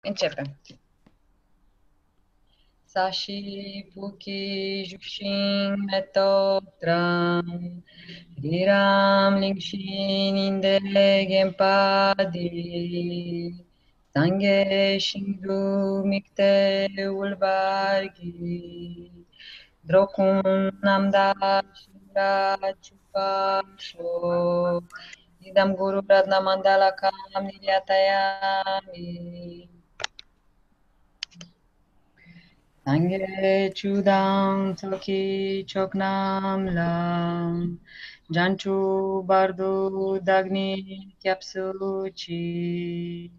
Începem. Sashi Puki Jushin Metotram Riram Lingshin Inde Gempadi Sange Shindu Mikte Ulbargi Drokun Namda Shira Chupasho Idam Guru Radna Mandala Kam Niryatayami Sange Chudam Toki Choknam Lam. Janchu Bardu Dagni Kyapsuchi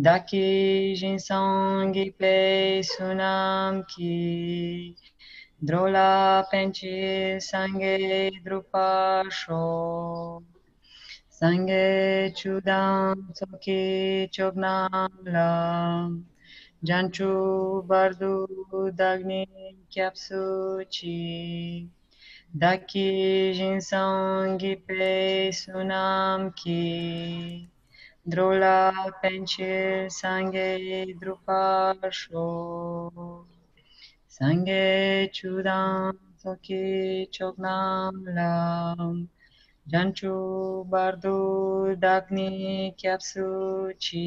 Daki Jinsangi Pe Sunam Ki. Drola Penchi Sange Drupasho Sange Chudam Toki Chognam Lam Janchu Bardu Dagni Kyapsuchi Daki Jinsangi Pe Sunam Ki Drola Penche Sange Drupasho Sange Chudam Toki Choknam Lam Janchu Bardu Dagni Kyapsuchi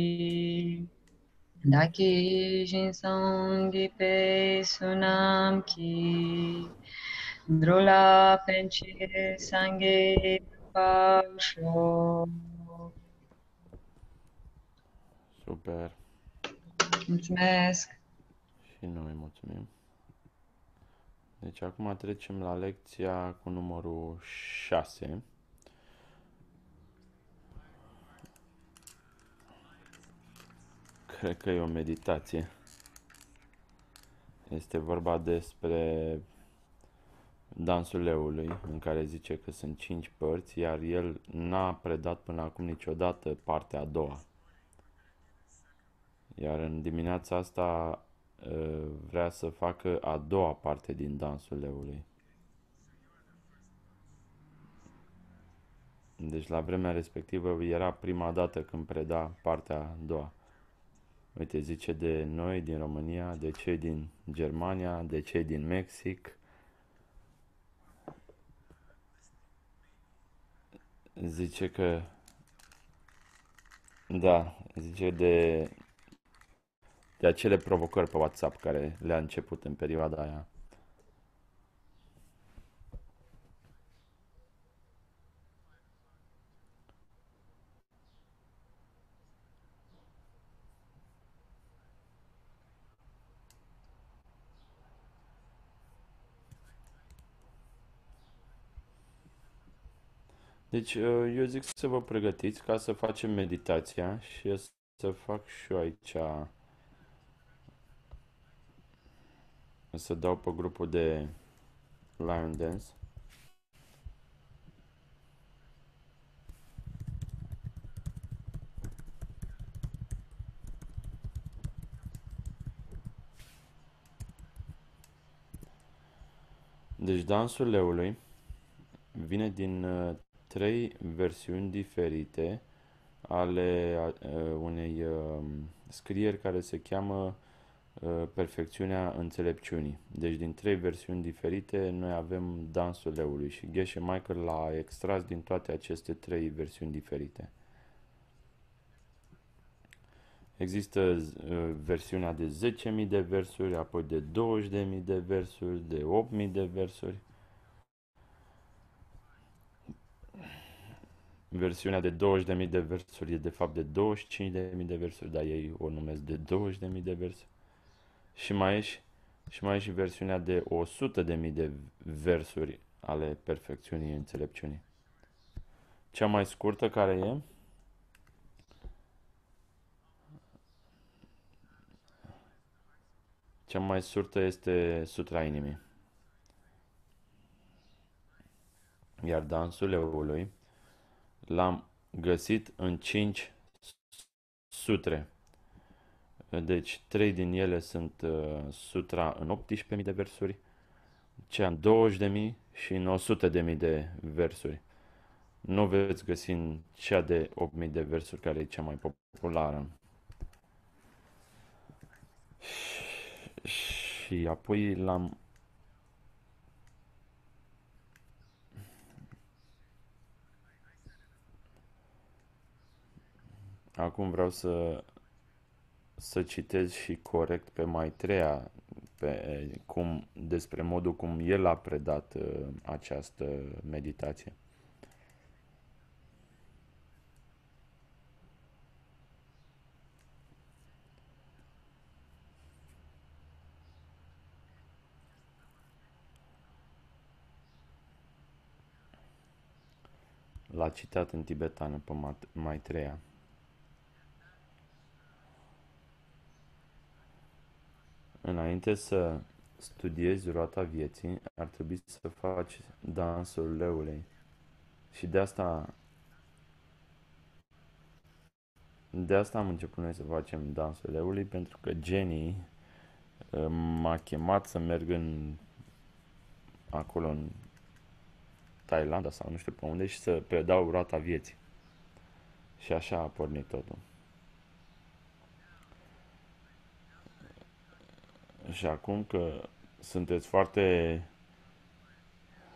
Daki Jinsangi Pe Sunam Ki Drola Penche Sange Drupasho Super. Mulțumesc! Și noi mulțumim. Deci acum trecem la lecția cu numărul 6. Cred că e o meditație. Este vorba despre dansul leului, în care zice că sunt cinci părți, iar el n-a predat până acum niciodată partea a doua. Iar în dimineața asta uh, vrea să facă a doua parte din dansul leului. Deci la vremea respectivă era prima dată când preda partea a doua. Uite, zice de noi din România, de cei din Germania, de cei din Mexic. Zice că da, zice de de acele provocări pe WhatsApp care le-a început în perioada aia. Deci, eu zic să vă pregătiți ca să facem meditația și eu să fac și eu aici să dau pe grupul de Lion Dance. Deci dansul leului vine din uh, trei versiuni diferite ale uh, unei uh, scrieri care se cheamă Uh, perfecțiunea înțelepciunii. Deci din trei versiuni diferite noi avem dansul leului și Geshe Michael l-a extras din toate aceste trei versiuni diferite. Există uh, versiunea de 10.000 de versuri, apoi de 20.000 de versuri, de 8.000 de versuri. Versiunea de 20.000 de versuri e de fapt de 25.000 de versuri, dar ei o numesc de 20.000 de versuri. Și mai e și, și mai e și versiunea de 100.000 de versuri ale perfecțiunii înțelepciunii. Cea mai scurtă care e? Cea mai scurtă este Sutra Inimii. Iar dansul leului l-am găsit în 5 sutre. Deci, trei din ele sunt uh, sutra în 18.000 de versuri, cea în 20.000 și în 100.000 de versuri. Nu veți găsi în cea de 8.000 de versuri, care e cea mai populară. Și apoi l-am Acum vreau să să citez și corect pe Maitreya pe cum, despre modul cum el a predat uh, această meditație. L-a citat în tibetană pe Maitreya. Înainte să studiezi roata vieții, ar trebui să faci dansul leului. Și de asta de asta am început noi să facem dansul leului, pentru că Jenny uh, m-a chemat să merg în acolo în Thailanda sau nu știu pe unde și să predau roata vieții. Și așa a pornit totul. Și acum că sunteți foarte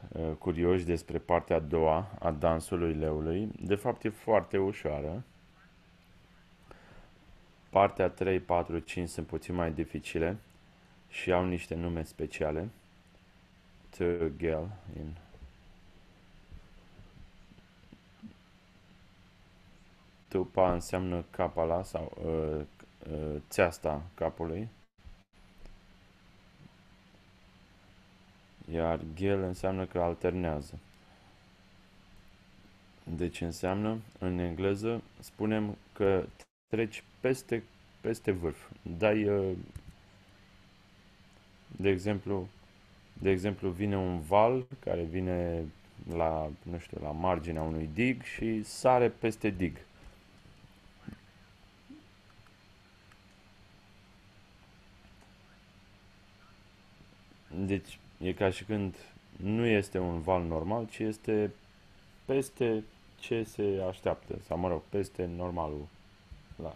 uh, curioși despre partea a doua a dansului leului, de fapt e foarte ușoară. Partea 3, 4, 5 sunt puțin mai dificile și au niște nume speciale. Tugel in Tupa înseamnă capala sau uh, uh, țeasta capului. Iar gel înseamnă că alternează. Deci înseamnă, în engleză, spunem că treci peste, peste vârf. Dai, uh, de exemplu, de exemplu, vine un val care vine la, nu știu, la marginea unui dig și sare peste dig. Deci, E ca și când nu este un val normal, ci este peste ce se așteaptă, sau mă rog, peste normalul. La...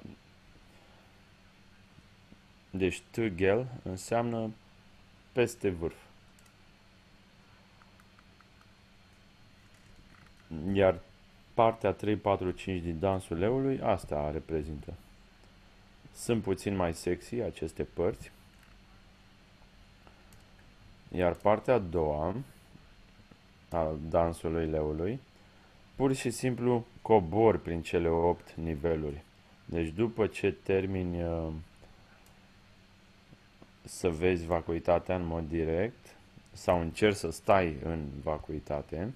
Deci tugel înseamnă peste vârf. Iar partea 3, 4, 5 din dansul leului, asta reprezintă. Sunt puțin mai sexy aceste părți, iar partea a doua a dansului leului, pur și simplu cobor prin cele opt niveluri. Deci după ce termini uh, să vezi vacuitatea în mod direct sau încerci să stai în vacuitate,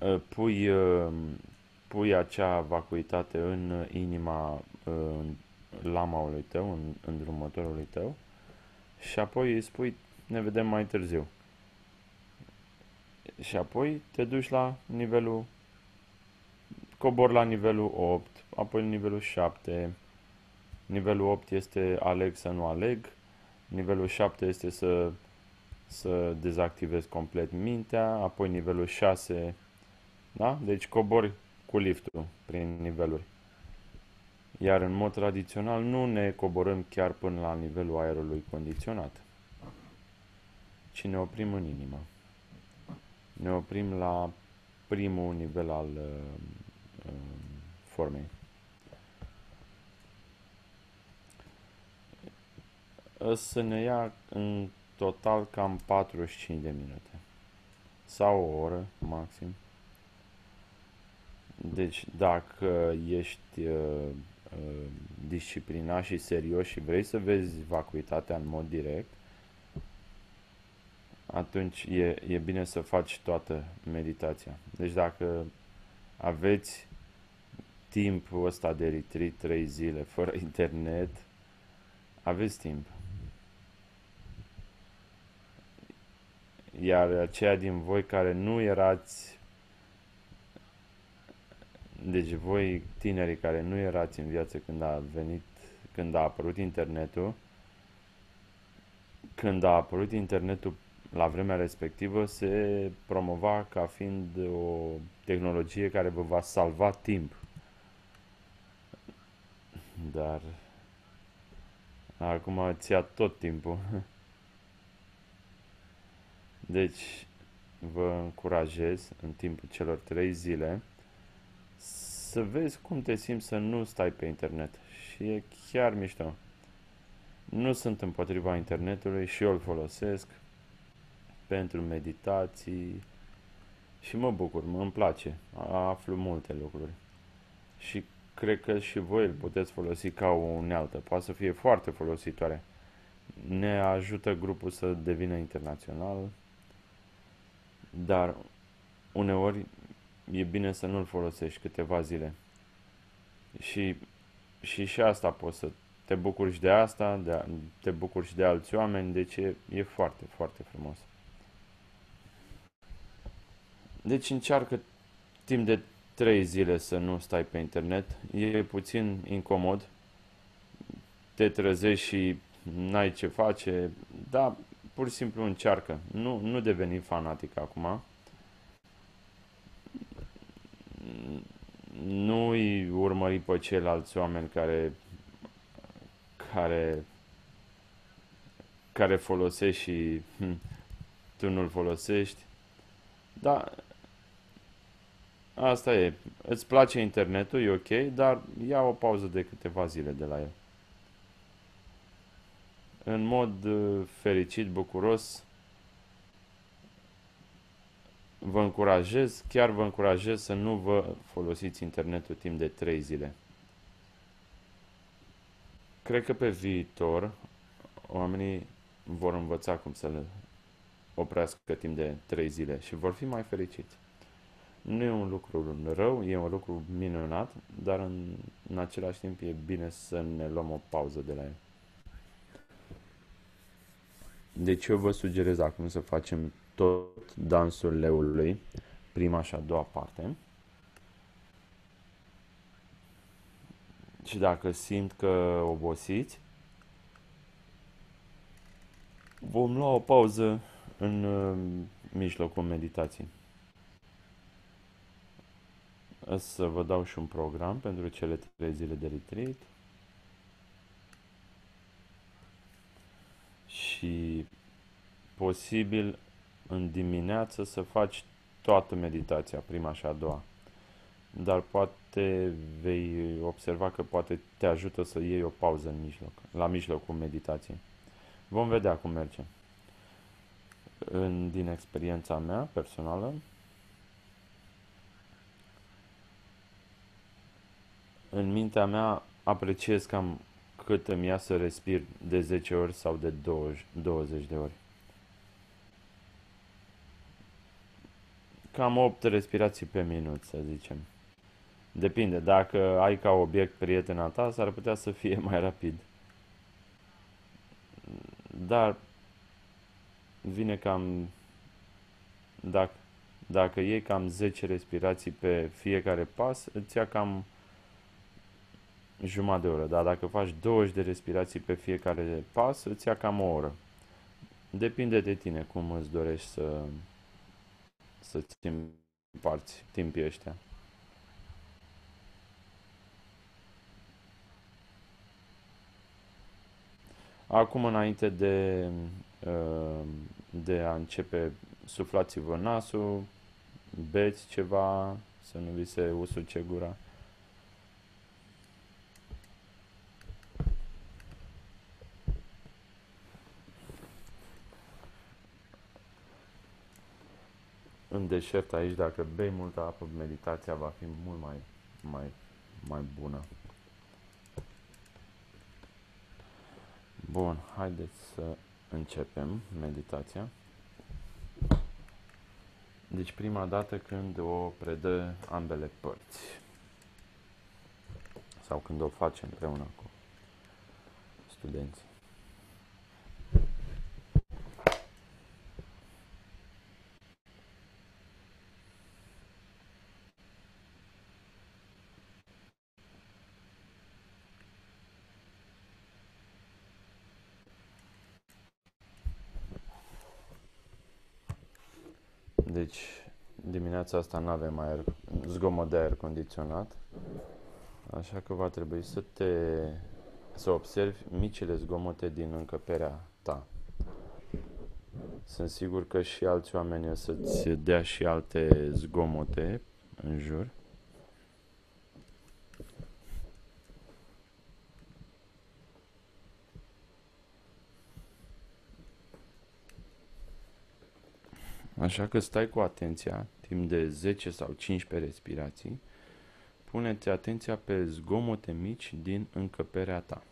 uh, pui, uh, pui acea vacuitate în inima în lamaului tău, în, în drumătorului tău și apoi îi spui ne vedem mai târziu. Și apoi te duci la nivelul, cobor la nivelul 8, apoi nivelul 7, nivelul 8 este aleg să nu aleg, nivelul 7 este să, să dezactivezi complet mintea, apoi nivelul 6, da? Deci cobori cu liftul prin niveluri. Iar în mod tradițional nu ne coborâm chiar până la nivelul aerului condiționat, ci ne oprim în inimă. Ne oprim la primul nivel al uh, uh, formei. Să ne ia în total cam 45 de minute sau o oră maxim. Deci dacă ești uh, Uh, disciplinat și serios și vrei să vezi vacuitatea în mod direct, atunci e, e bine să faci toată meditația. Deci dacă aveți timpul ăsta de retreat 3 zile fără internet, aveți timp. Iar aceia din voi care nu erați deci voi, tinerii care nu erați în viață când a venit, când a apărut internetul, când a apărut internetul la vremea respectivă, se promova ca fiind o tehnologie care vă va salva timp. dar acum ți ia tot timpul. Deci, vă încurajez în timpul celor trei zile să vezi cum te simți să nu stai pe internet. Și e chiar mișto. Nu sunt împotriva internetului și eu îl folosesc pentru meditații și mă bucur, mă îmi place, aflu multe lucruri. Și cred că și voi îl puteți folosi ca o unealtă, poate să fie foarte folositoare. Ne ajută grupul să devină internațional, dar uneori e bine să nu-l folosești câteva zile. Și, și și asta poți să te bucuri și de asta, de, te bucuri și de alți oameni, deci e, e foarte, foarte frumos. Deci încearcă timp de 3 zile să nu stai pe internet. E puțin incomod. Te trezești și n-ai ce face, dar pur și simplu încearcă. Nu, nu deveni fanatic acum. Nu îi urmări pe ceilalți oameni care care care folosești și hm, tu nu-l folosești. Da, asta e. Îți place internetul, e ok, dar ia o pauză de câteva zile de la el. În mod uh, fericit, bucuros, vă încurajez, chiar vă încurajez să nu vă folosiți internetul timp de 3 zile. Cred că pe viitor oamenii vor învăța cum să le oprească timp de 3 zile și vor fi mai fericiți. Nu e un lucru rău, e un lucru minunat, dar în, în același timp e bine să ne luăm o pauză de la el. Deci eu vă sugerez acum să facem tot dansul leului, prima și a doua parte. Și dacă simt că obosiți, vom lua o pauză în uh, mijlocul meditației. Să vă dau și un program pentru cele trei zile de retreat. Și posibil în dimineață să faci toată meditația, prima și a doua. Dar poate vei observa că poate te ajută să iei o pauză în mijloc, la mijlocul meditației. Vom vedea cum merge. În, din experiența mea personală, în mintea mea apreciez cam cât îmi ia să respir de 10 ori sau de 20 de ori. Cam 8 respirații pe minut, să zicem. Depinde, dacă ai ca obiect prietena ta, s-ar putea să fie mai rapid. Dar vine cam, dacă, dacă iei cam 10 respirații pe fiecare pas, îți ia cam jumătate de oră. Dar dacă faci 20 de respirații pe fiecare pas, îți ia cam o oră. Depinde de tine cum îți dorești să, să-ți împarți timpii ăștia. Acum, înainte de, uh, de a începe, suflați-vă nasul, beți ceva, să nu vi se usuce gura. În deșert aici, dacă bei multă apă, meditația va fi mult mai, mai, mai bună. Bun, haideți să începem meditația. Deci prima dată când o predă ambele părți. Sau când o facem împreună cu studenții. Deci, dimineața asta nu avem aer, zgomot de aer condiționat. Așa că va trebui să te să observi micile zgomote din încăperea ta. Sunt sigur că și alți oameni o să-ți dea și alte zgomote în jur. Așa că stai cu atenția timp de 10 sau 15 respirații. Pune-ți atenția pe zgomote mici din încăperea ta.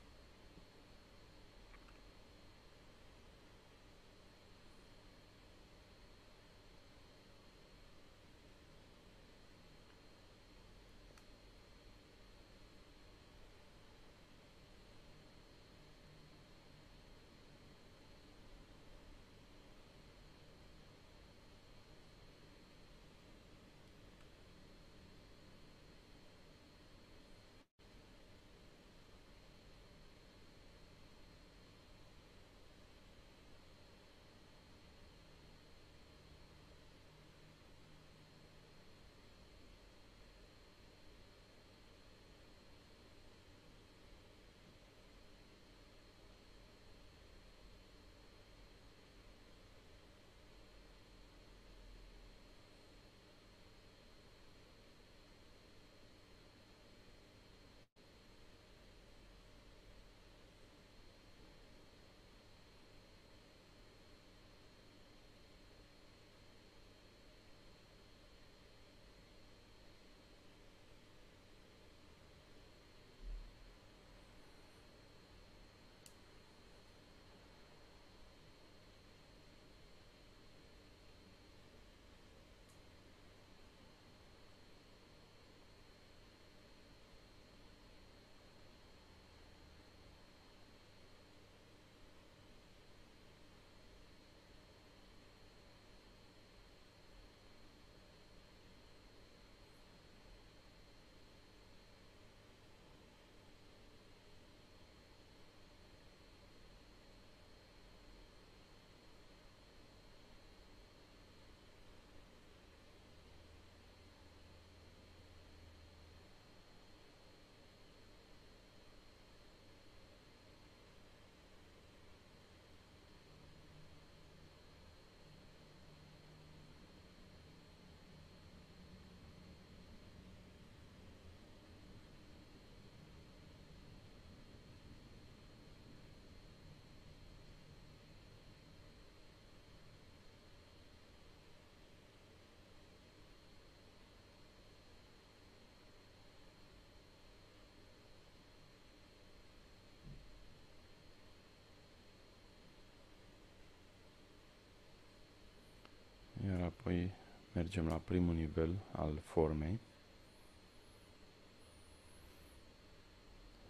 Mergem la primul nivel al formei.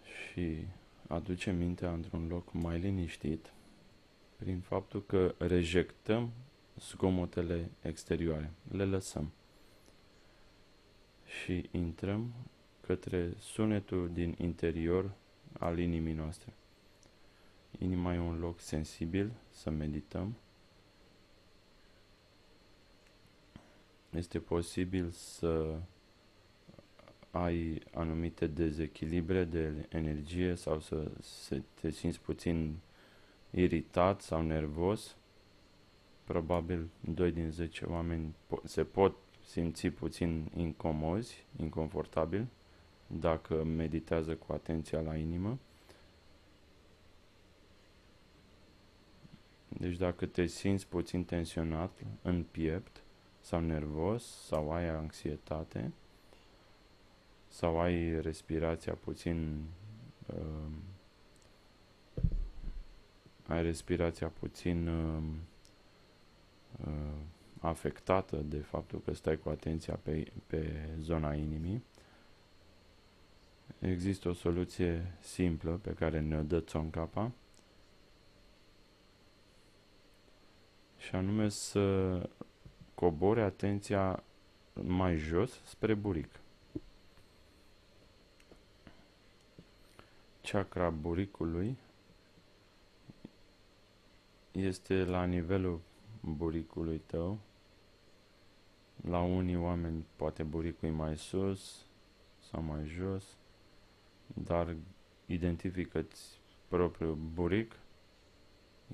Și aducem mintea într-un loc mai liniștit prin faptul că rejectăm zgomotele exterioare, le lăsăm. Și intrăm către sunetul din interior al inimii noastre. Inima e un loc sensibil să medităm este posibil să ai anumite dezechilibre de energie sau să, să te simți puțin iritat sau nervos. Probabil 2 din 10 oameni po- se pot simți puțin incomozi, inconfortabil, dacă meditează cu atenția la inimă. Deci dacă te simți puțin tensionat în piept, sau nervos sau ai anxietate sau ai respirația puțin uh, ai respirația puțin uh, uh, afectată de faptul că stai cu atenția pe, pe zona inimii, există o soluție simplă pe care ne-o dă Tsongkhapa și anume să cobori atenția mai jos spre buric. Chakra buricului este la nivelul buricului tău. La unii oameni poate buricul e mai sus sau mai jos. dar identifică-ți propriul buric,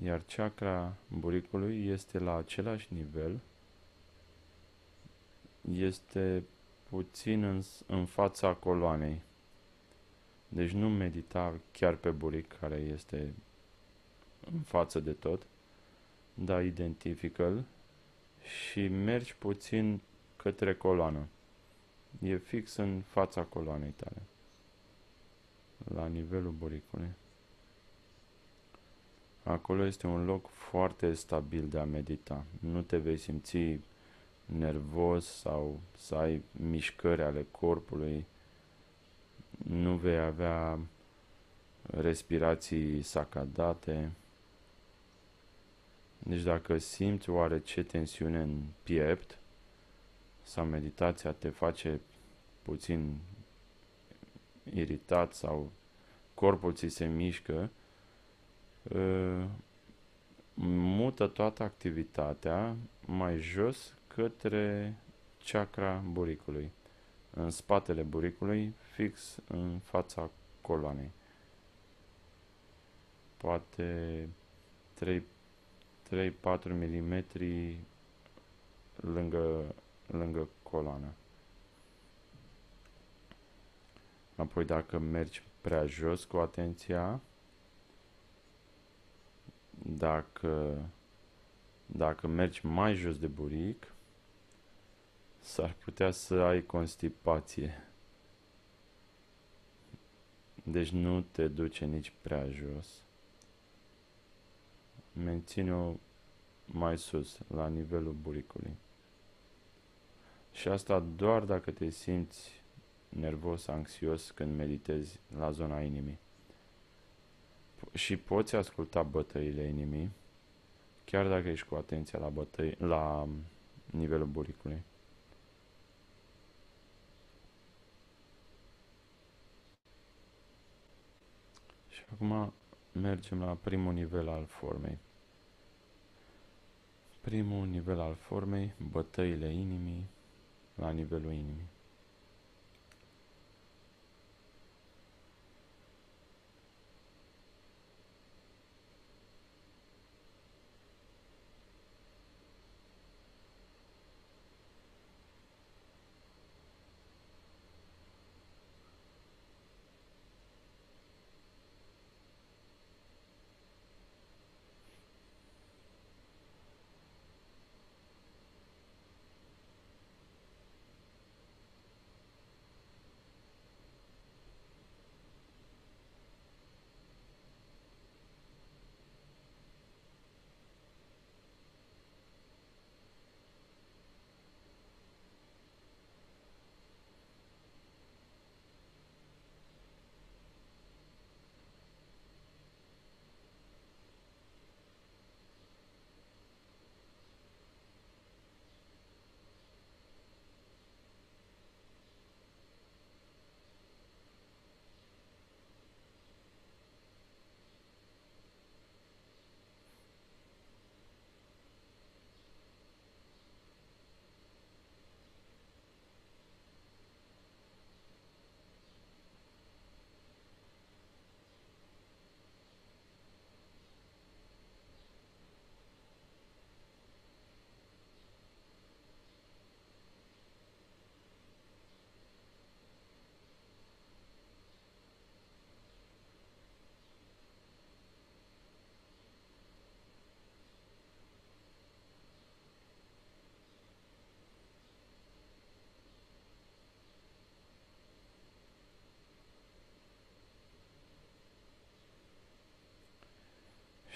iar chakra buricului este la același nivel, este puțin în, în fața coloanei. Deci nu medita chiar pe buric, care este în față de tot, dar identifică-l și mergi puțin către coloană. E fix în fața coloanei tale, la nivelul buricului. Acolo este un loc foarte stabil de a medita. Nu te vei simți nervos sau să ai mișcări ale corpului. Nu vei avea respirații sacadate. Deci dacă simți oarece tensiune în piept sau meditația te face puțin iritat sau corpul ți se mișcă, ă, mută toată activitatea mai jos către chakra buricului, în spatele buricului, fix în fața coloanei. Poate 3 3-4 mm lângă, lângă coloană. Apoi dacă mergi prea jos cu atenția, dacă, dacă mergi mai jos de buric, s-ar putea să ai constipație. Deci nu te duce nici prea jos menține-o mai sus, la nivelul buricului. Și asta doar dacă te simți nervos, anxios când meditezi la zona inimii. Și poți asculta bătăile inimii, chiar dacă ești cu atenția la, bătăi, la nivelul buricului. Și acum mergem la primul nivel al formei. Primul nivel al formei, bătăile inimii la nivelul inimii.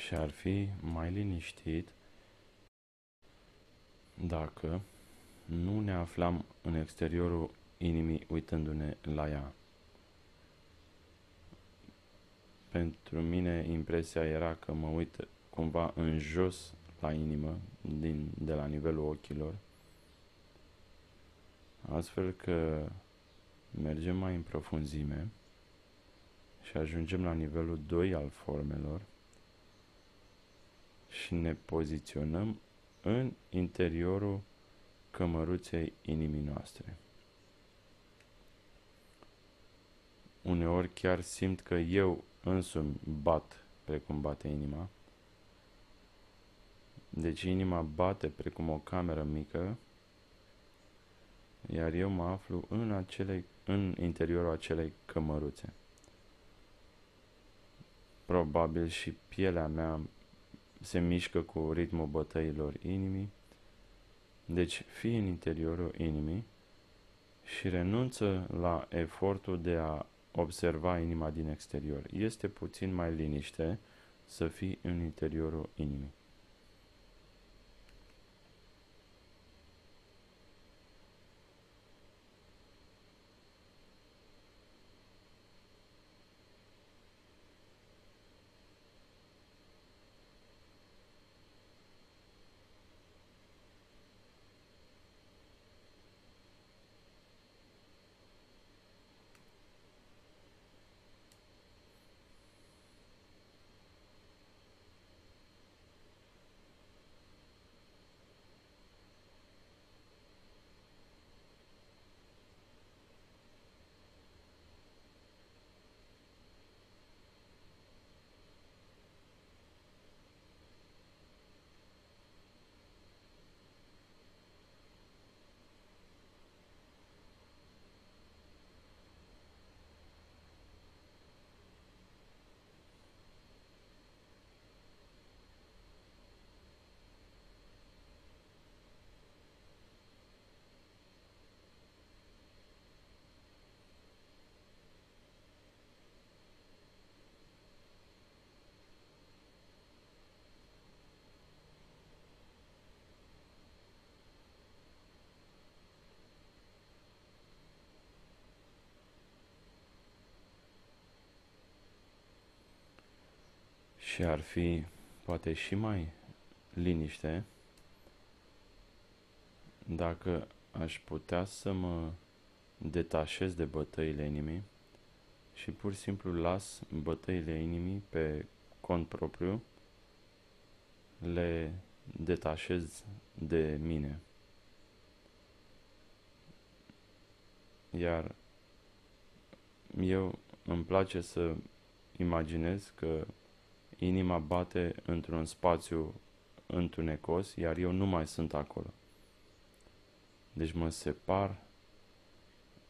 Și ar fi mai liniștit dacă nu ne aflam în exteriorul inimii uitându-ne la ea. Pentru mine impresia era că mă uit cumva în jos la inimă, din, de la nivelul ochilor, astfel că mergem mai în profunzime și ajungem la nivelul 2 al formelor, și ne poziționăm în interiorul cămăruței inimii noastre. uneori chiar simt că eu însumi bat precum bate inima. Deci inima bate precum o cameră mică, iar eu mă aflu în, acele, în interiorul acelei cămăruțe. Probabil și pielea mea se mișcă cu ritmul bătăilor inimii, deci fii în interiorul inimii și renunță la efortul de a observa inima din exterior. Este puțin mai liniște să fii în interiorul inimii. Și ar fi poate și mai liniște dacă aș putea să mă detașez de bătăile inimii și pur și simplu las bătăile inimii pe cont propriu, le detașez de mine. Iar eu îmi place să imaginez că inima bate într-un spațiu întunecos, iar eu nu mai sunt acolo. Deci mă separ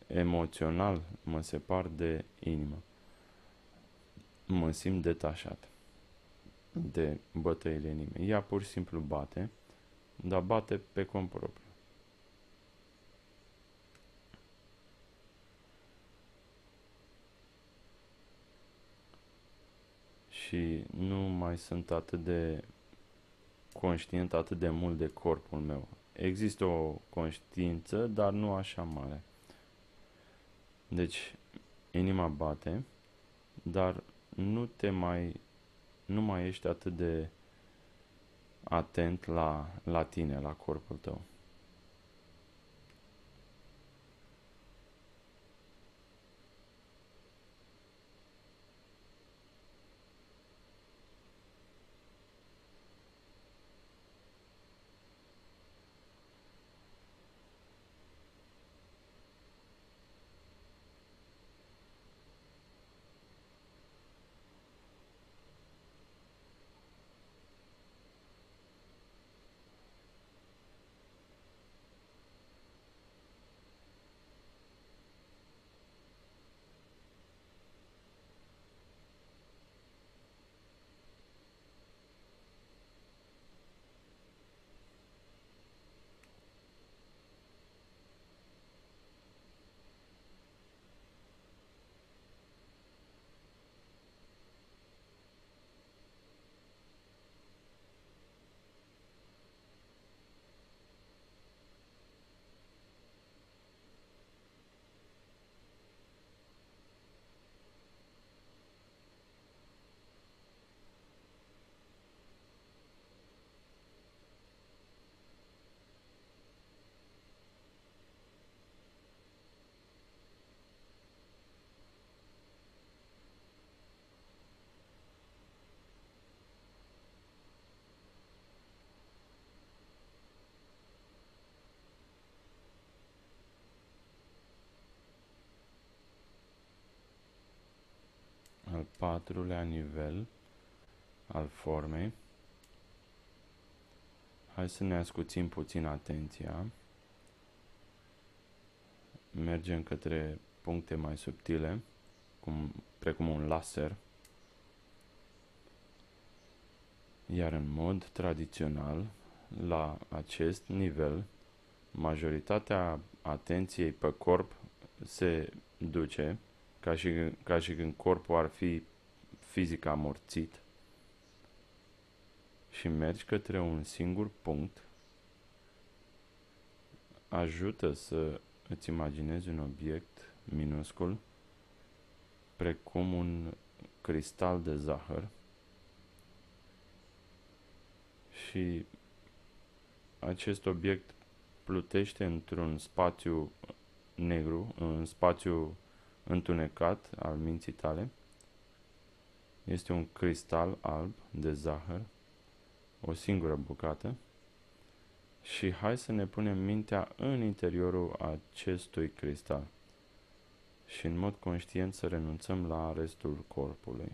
emoțional, mă separ de inimă. Mă simt detașat de bătăile inimii. Ea pur și simplu bate, dar bate pe cont propriu. Și nu mai sunt atât de conștient atât de mult de corpul meu. Există o conștiință, dar nu așa mare. Deci, inima bate, dar nu te mai nu mai ești atât de atent la, la tine, la corpul tău. Patrulea nivel al formei. Hai să ne ascuțim puțin atenția. Mergem către puncte mai subtile, cum, precum un laser. Iar în mod tradițional, la acest nivel, majoritatea atenției pe corp se duce ca și, ca și când corpul ar fi fizic amorțit. Și mergi către un singur punct, ajută să îți imaginezi un obiect minuscul, precum un cristal de zahăr, și acest obiect plutește într-un spațiu negru, în spațiu întunecat al minții tale. Este un cristal alb de zahăr, o singură bucată. Și hai să ne punem mintea în interiorul acestui cristal și în mod conștient să renunțăm la restul corpului.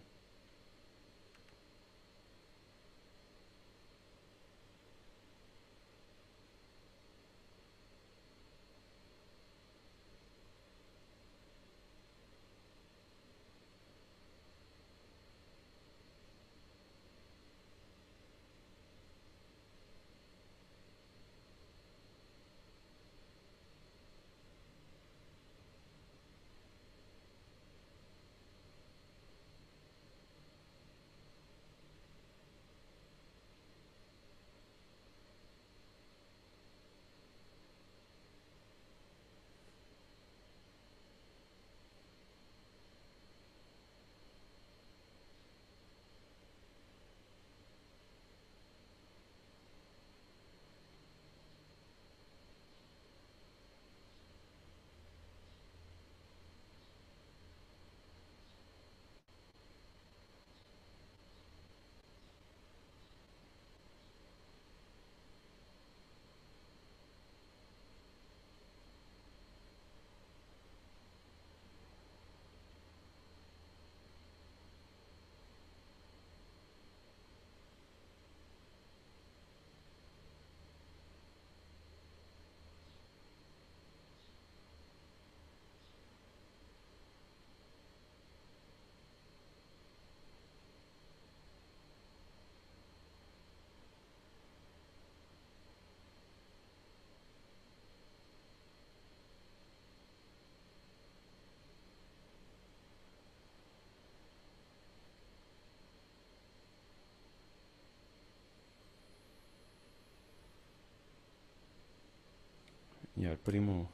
Iar primul,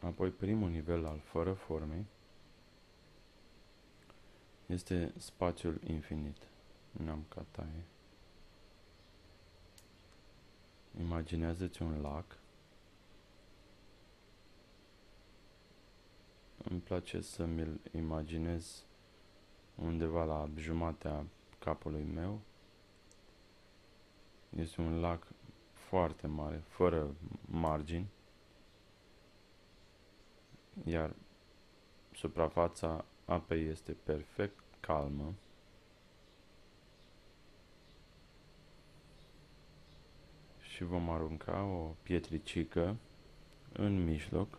apoi primul nivel al fără formei este spațiul infinit. Namkatae. Imaginează-ți un lac. Îmi place să mi-l imaginez undeva la jumatea capului meu. Este un lac foarte mare, fără margini iar suprafața apei este perfect calmă. Și vom arunca o pietricică în mijloc.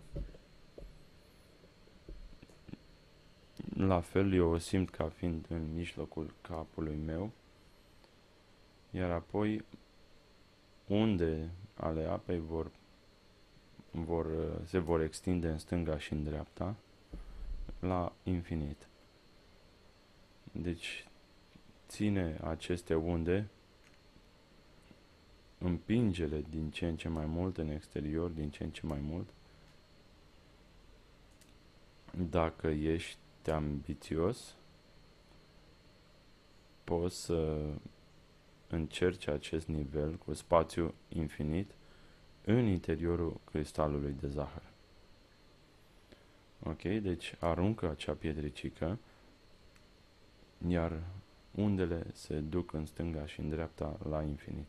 La fel eu o simt ca fiind în mijlocul capului meu. Iar apoi unde ale apei vor vor, se vor extinde în stânga și în dreapta la infinit. Deci ține aceste unde, împingele din ce în ce mai mult în exterior, din ce în ce mai mult. Dacă ești ambițios, poți să încerci acest nivel cu spațiu infinit în interiorul cristalului de zahăr. Ok, deci aruncă acea pietricică, iar undele se duc în stânga și în dreapta la infinit.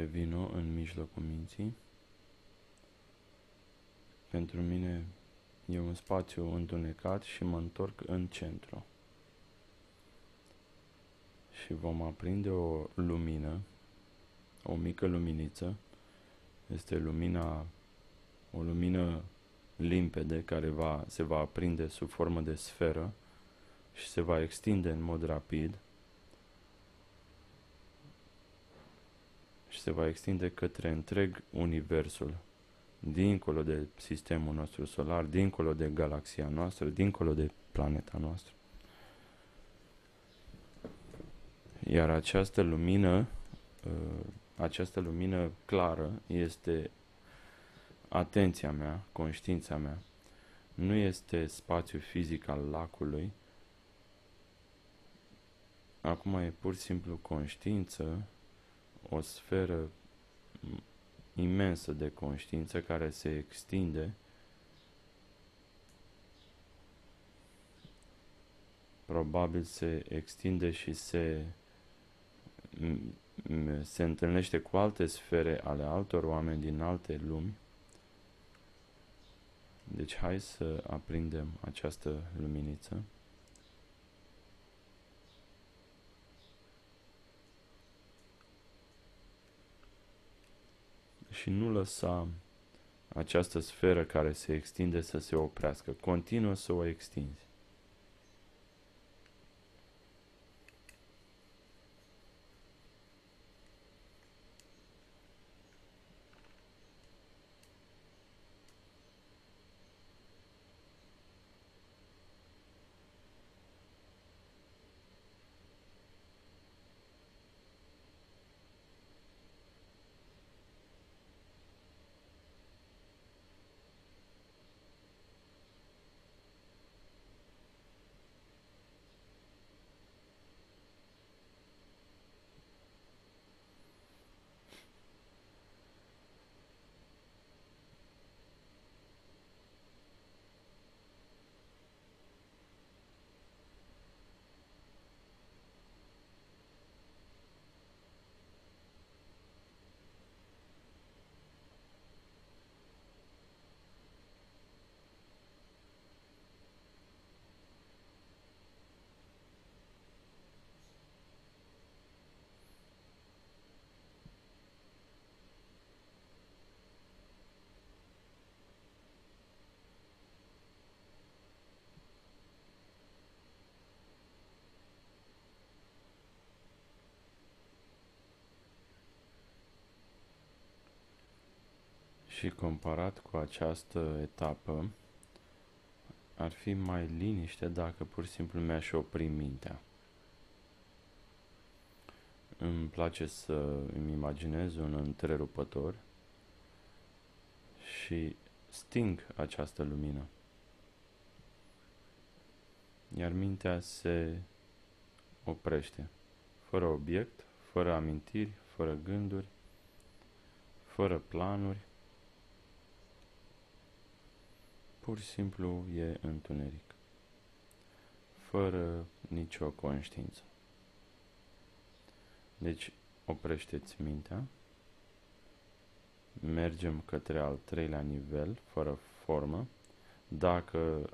Revino în mijlocul minții. Pentru mine e un spațiu întunecat și mă întorc în centru. Și vom aprinde o lumină, o mică luminiță. Este lumina, o lumină limpede care va, se va aprinde sub formă de sferă și se va extinde în mod rapid și se va extinde către întreg universul, dincolo de sistemul nostru solar, dincolo de galaxia noastră, dincolo de planeta noastră. Iar această lumină, uh, această lumină clară este atenția mea, conștiința mea. Nu este spațiu fizic al lacului. Acum e pur și simplu conștiință o sferă imensă de conștiință care se extinde probabil se extinde și se se întâlnește cu alte sfere ale altor oameni din alte lumi. Deci hai să aprindem această luminiță. Și nu lăsa această sferă care se extinde să se oprească. Continuă să o extinzi. Și comparat cu această etapă, ar fi mai liniște dacă pur și simplu mi-aș opri mintea. Îmi place să îmi imaginez un întrerupător și sting această lumină. Iar mintea se oprește, fără obiect, fără amintiri, fără gânduri, fără planuri, pur și simplu e întuneric, fără nicio conștiință. Deci, oprește-ți mintea, mergem către al treilea nivel, fără formă. Dacă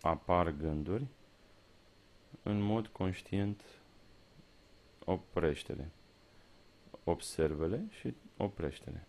apar gânduri, în mod conștient, oprește-le. Observele și oprește-le.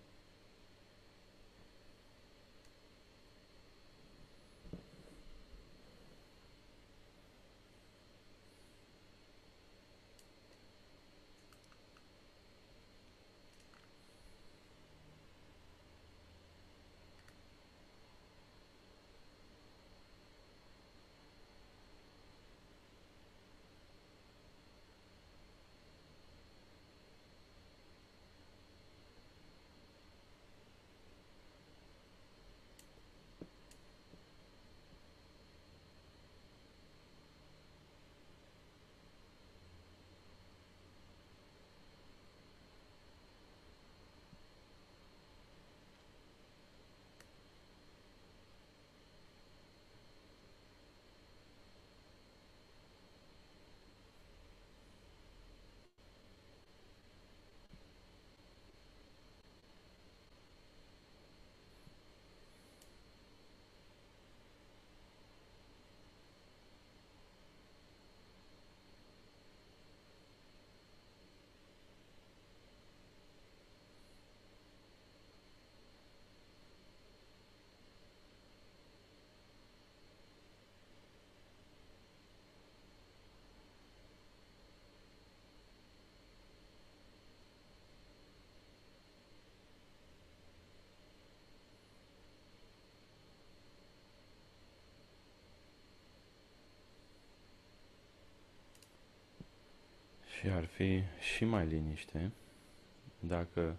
Și ar fi și mai liniște dacă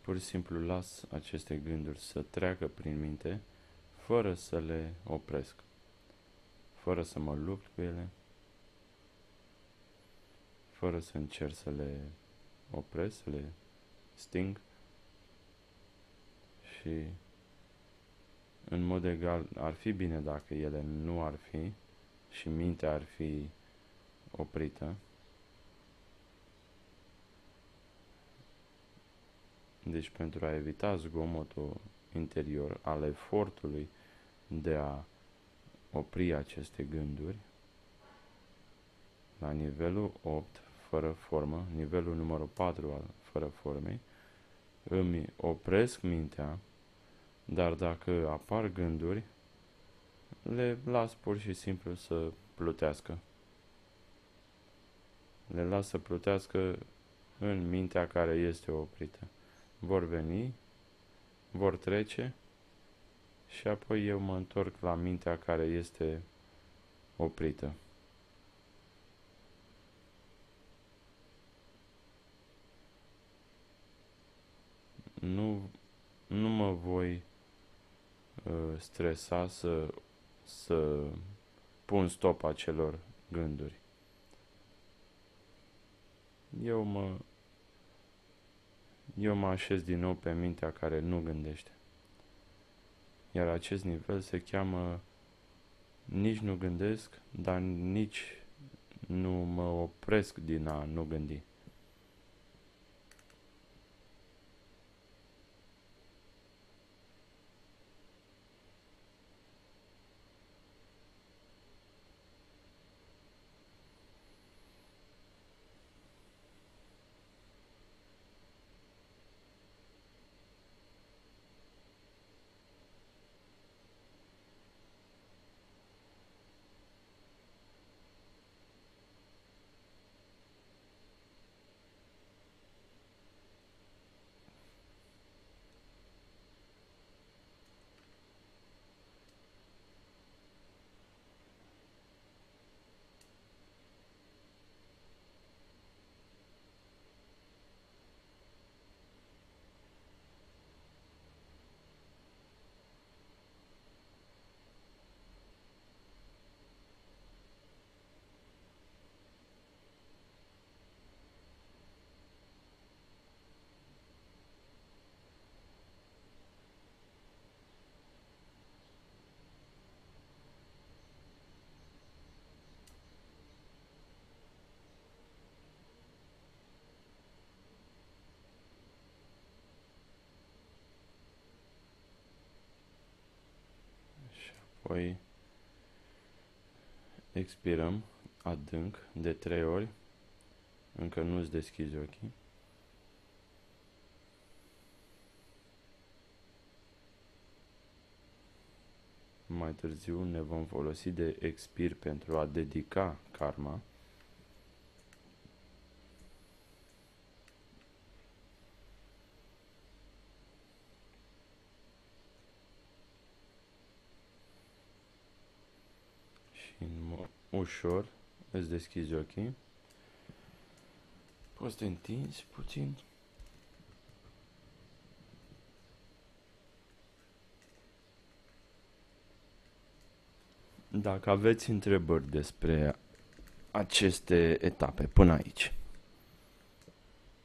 pur și simplu las aceste gânduri să treacă prin minte fără să le opresc, fără să mă lupt cu ele, fără să încerc să le opresc, să le sting și în mod egal ar fi bine dacă ele nu ar fi și mintea ar fi oprită. Deci pentru a evita zgomotul interior al efortului de a opri aceste gânduri, la nivelul 8, fără formă, nivelul numărul 4 al fără forme, îmi opresc mintea, dar dacă apar gânduri, le las pur și simplu să plutească. Le las să plutească în mintea care este oprită. Vor veni, vor trece și apoi eu mă întorc la mintea care este oprită. Nu, nu mă voi uh, stresa să, să pun stop acelor gânduri. Eu mă, eu mă așez din nou pe mintea care nu gândește. Iar acest nivel se cheamă nici nu gândesc, dar nici nu mă opresc din a nu gândi. Apoi expirăm adânc de trei ori. Încă nu-ți deschizi ochii. Mai târziu ne vom folosi de expir pentru a dedica karma ușor, îți deschizi ochii. Poți te întinzi puțin. Dacă aveți întrebări despre aceste etape până aici,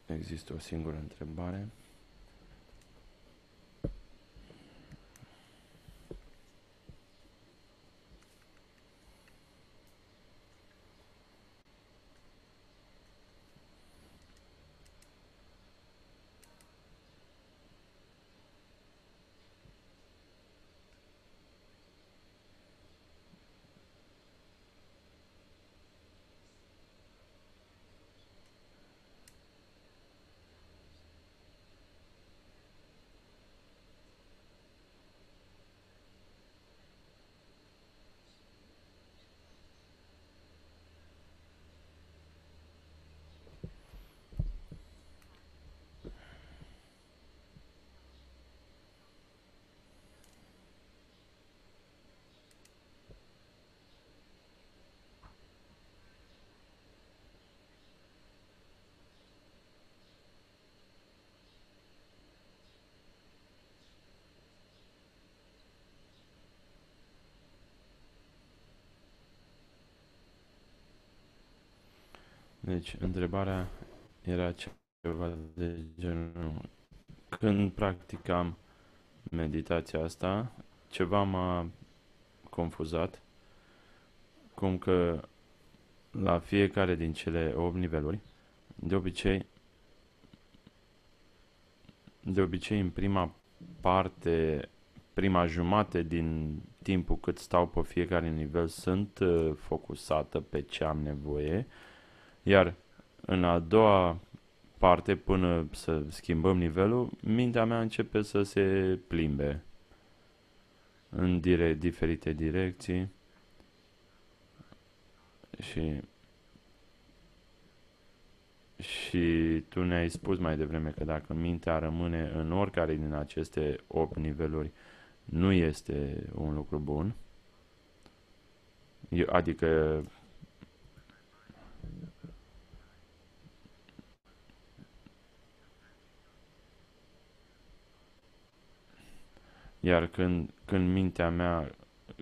există o singură întrebare. Deci, întrebarea era ceva de genul... Când practicam meditația asta, ceva m-a confuzat, cum că la fiecare din cele 8 niveluri, de obicei, de obicei în prima parte, prima jumate din timpul cât stau pe fiecare nivel sunt uh, focusată pe ce am nevoie, iar în a doua parte, până să schimbăm nivelul, mintea mea începe să se plimbe în dire- diferite direcții și și tu ne-ai spus mai devreme că dacă mintea rămâne în oricare din aceste 8 niveluri, nu este un lucru bun. Adică Iar când, când mintea mea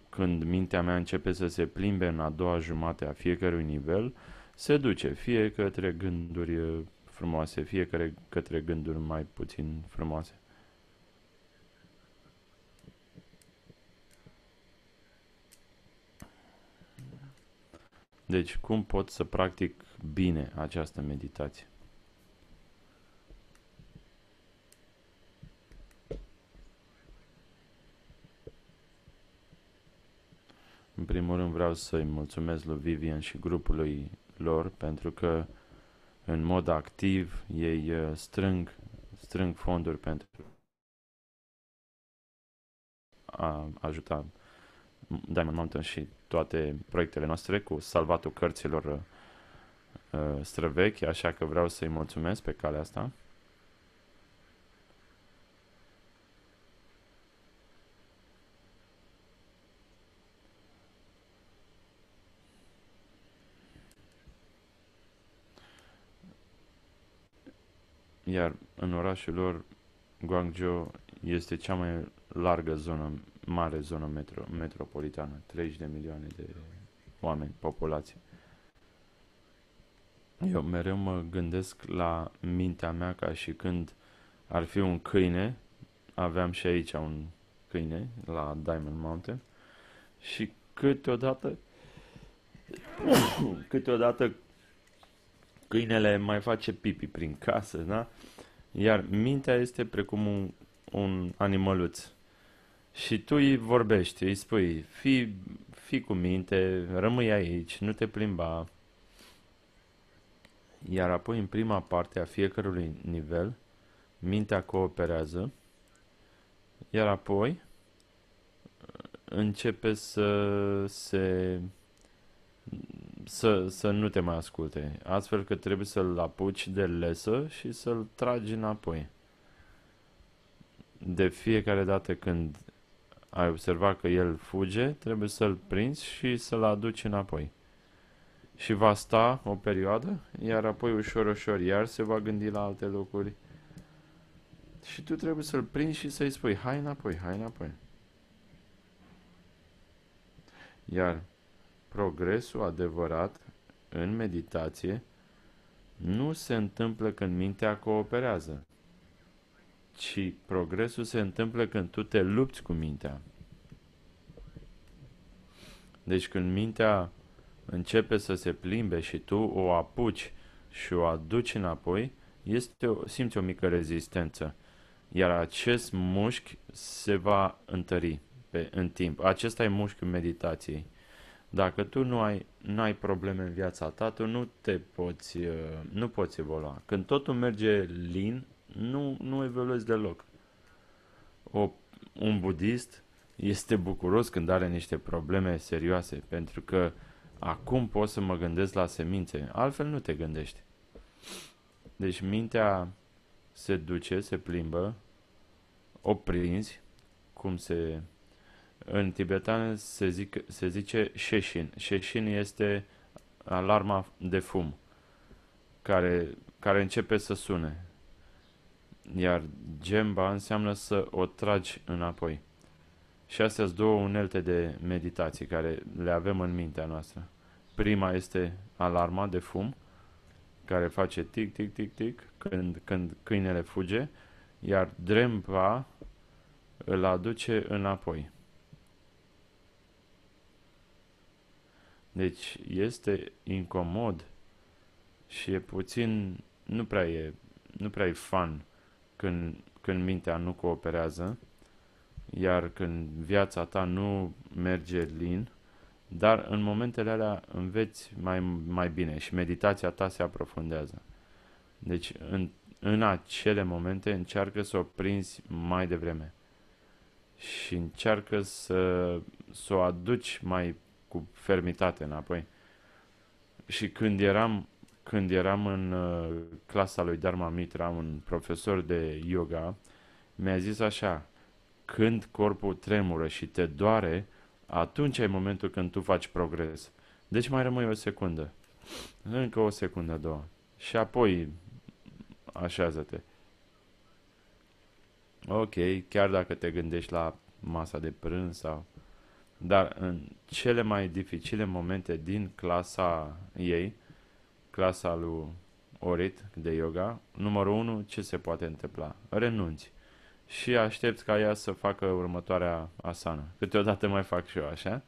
când mintea mea începe să se plimbe în a doua jumate a fiecărui nivel, se duce fie către gânduri frumoase, fie către, către gânduri mai puțin frumoase. Deci, cum pot să practic bine această meditație? În primul rând vreau să-i mulțumesc lui Vivian și grupului lor pentru că în mod activ ei uh, strâng, strâng fonduri pentru a ajuta Diamond Mountain și toate proiectele noastre cu salvatul cărților uh, uh străvechi, așa că vreau să-i mulțumesc pe calea asta. Iar în orașul lor, Guangzhou este cea mai largă zonă, mare zonă metro, metropolitană, 30 de milioane de oameni, populație. Eu mereu mă gândesc la mintea mea ca și când ar fi un câine, aveam și aici un câine la Diamond Mountain. Și câteodată câteodată câinele mai face pipi prin casă, da? Iar mintea este precum un, un animăluț. Și tu îi vorbești, îi spui, fii, fii cu minte, rămâi aici, nu te plimba. Iar apoi, în prima parte a fiecărui nivel, mintea cooperează, iar apoi începe să se să, să nu te mai asculte, astfel că trebuie să-l apuci de lesă și să-l tragi înapoi. De fiecare dată când ai observat că el fuge, trebuie să-l prinzi și să-l aduci înapoi. Și va sta o perioadă, iar apoi ușor, ușor, iar se va gândi la alte lucruri. Și tu trebuie să-l prinzi și să-i spui, hai înapoi, hai înapoi. Iar progresul adevărat în meditație nu se întâmplă când mintea cooperează, ci progresul se întâmplă când tu te lupți cu mintea. Deci când mintea începe să se plimbe și tu o apuci și o aduci înapoi, este o, simți o mică rezistență. Iar acest mușchi se va întări pe, în timp. Acesta e mușchiul meditației. Dacă tu nu ai, nu ai probleme în viața ta, tu nu te poți, uh, nu poți evolua. Când totul merge lin, nu, nu evoluezi deloc. O, un budist este bucuros când are niște probleme serioase, pentru că acum pot să mă gândesc la semințe, altfel nu te gândești. Deci mintea se duce, se plimbă, o prinzi, cum se în tibetan se, zic, se zice șeșin. Șeșin este alarma de fum care, care începe să sune. Iar gemba înseamnă să o tragi înapoi. Și astea sunt două unelte de meditații care le avem în mintea noastră. Prima este alarma de fum care face tic, tic, tic, tic când, când câinele fuge, iar drempa îl aduce înapoi. Deci este incomod și e puțin, nu prea e, nu prea e fun când, când mintea nu cooperează, iar când viața ta nu merge lin, dar în momentele alea înveți mai, mai bine și meditația ta se aprofundează. Deci în, în acele momente încearcă să o prinzi mai devreme și încearcă să, să o aduci mai cu fermitate înapoi. Și când eram, când eram în uh, clasa lui Dharma Mitra, un profesor de yoga, mi-a zis așa, când corpul tremură și te doare, atunci e momentul când tu faci progres. Deci mai rămâi o secundă. Încă o secundă, două. Și apoi așează-te. Ok, chiar dacă te gândești la masa de prânz sau... Dar în cele mai dificile momente din clasa ei, clasa lui Orit de yoga, numărul 1, ce se poate întâmpla? Renunți. Și aștept ca ea să facă următoarea asană. Câteodată mai fac și eu așa.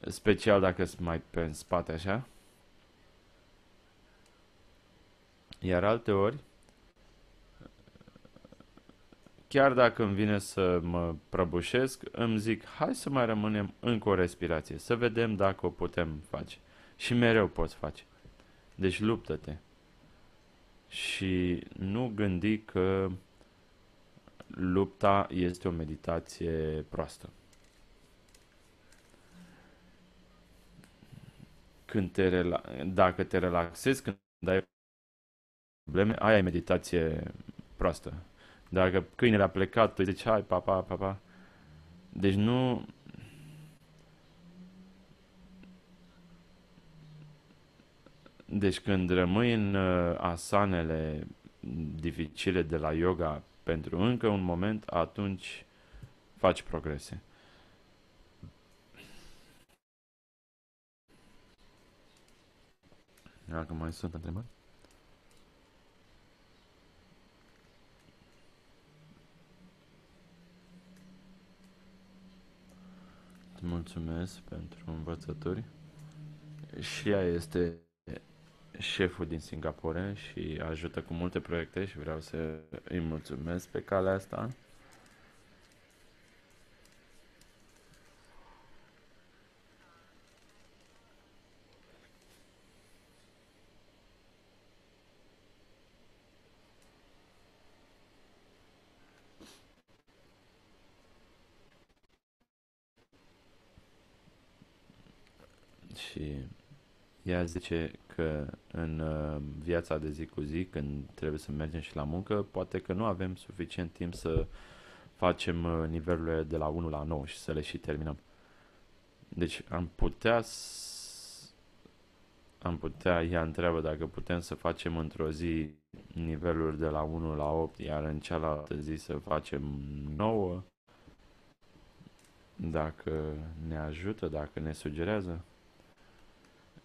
Special dacă sunt mai pe în spate așa. Iar alte ori, chiar dacă îmi vine să mă prăbușesc, îmi zic, hai să mai rămânem încă o respirație, să vedem dacă o putem face. Și mereu poți face. Deci luptă-te. Și nu gândi că lupta este o meditație proastă. Când te rela- dacă te relaxezi, când ai probleme, aia e meditație proastă. Dacă câinele a plecat, tu zici, hai, papa, papa. Deci nu... Deci când rămâi în uh, asanele dificile de la yoga pentru încă un moment, atunci faci progrese. Dacă mai sunt întrebări? Mulțumesc pentru învățături. Și ea este șeful din Singapore și ajută cu multe proiecte și vreau să îi mulțumesc pe calea asta. Și ea zice că în uh, viața de zi cu zi, când trebuie să mergem și la muncă, poate că nu avem suficient timp să facem uh, nivelurile de la 1 la 9 și să le și terminăm. Deci am putea am putea, ea întreabă dacă putem să facem într-o zi niveluri de la 1 la 8, iar în cealaltă zi să facem 9, dacă ne ajută, dacă ne sugerează.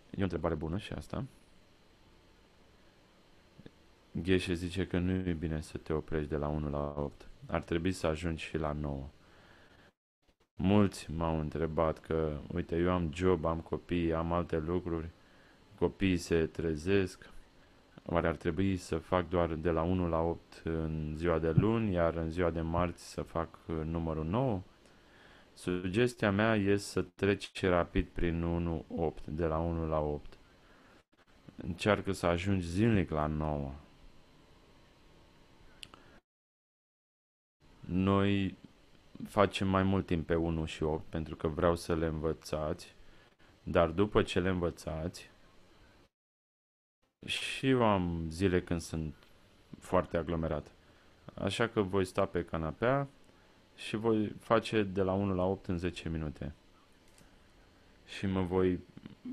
E o întrebare bună și asta. Gheșe zice că nu e bine să te oprești de la 1 la 8. Ar trebui să ajungi și la 9. Mulți m-au întrebat că, uite, eu am job, am copii, am alte lucruri, copiii se trezesc, oare ar trebui să fac doar de la 1 la 8 în ziua de luni, iar în ziua de marți să fac numărul 9? Sugestia mea este să treci rapid prin 1-8, de la 1 la 8. Încearcă să ajungi zilnic la 9. Noi facem mai mult timp pe 1 și 8 pentru că vreau să le învățați, dar după ce le învățați, și eu am zile când sunt foarte aglomerat. Așa că voi sta pe canapea, și voi face de la 1 la 8 în 10 minute. Și mă voi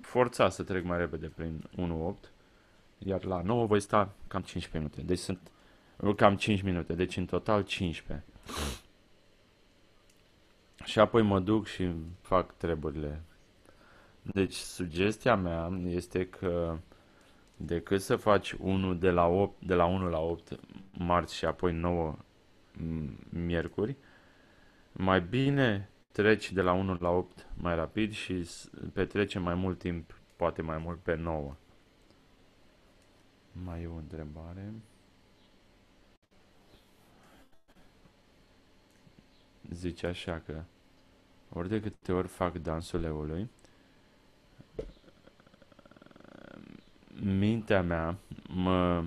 forța să trec mai repede prin 1-8, iar la 9 voi sta cam 15 minute. Deci sunt cam 5 minute, deci în total 15. Și apoi mă duc și fac treburile. Deci sugestia mea este că decât să faci 1 de la 8, de la 1 la 8 marți și apoi 9 miercuri, mai bine treci de la 1 la 8 mai rapid și petrece mai mult timp, poate mai mult pe 9. Mai e o întrebare. Zice așa că ori de câte ori fac dansul leului, mintea mea mă,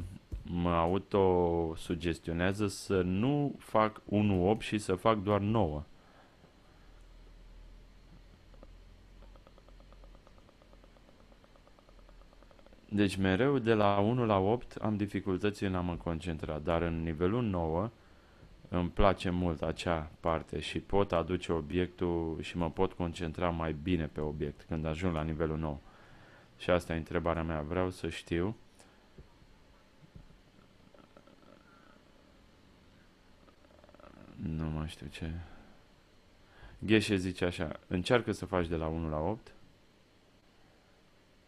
mă autosugestionează să nu fac 1-8 și să fac doar 9. Deci mereu de la 1 la 8 am dificultăți în a mă concentra, dar în nivelul 9 îmi place mult acea parte și pot aduce obiectul și mă pot concentra mai bine pe obiect când ajung la nivelul 9. Și asta e întrebarea mea. Vreau să știu Nu mai știu ce. Gheșe zice așa, încearcă să faci de la 1 la 8,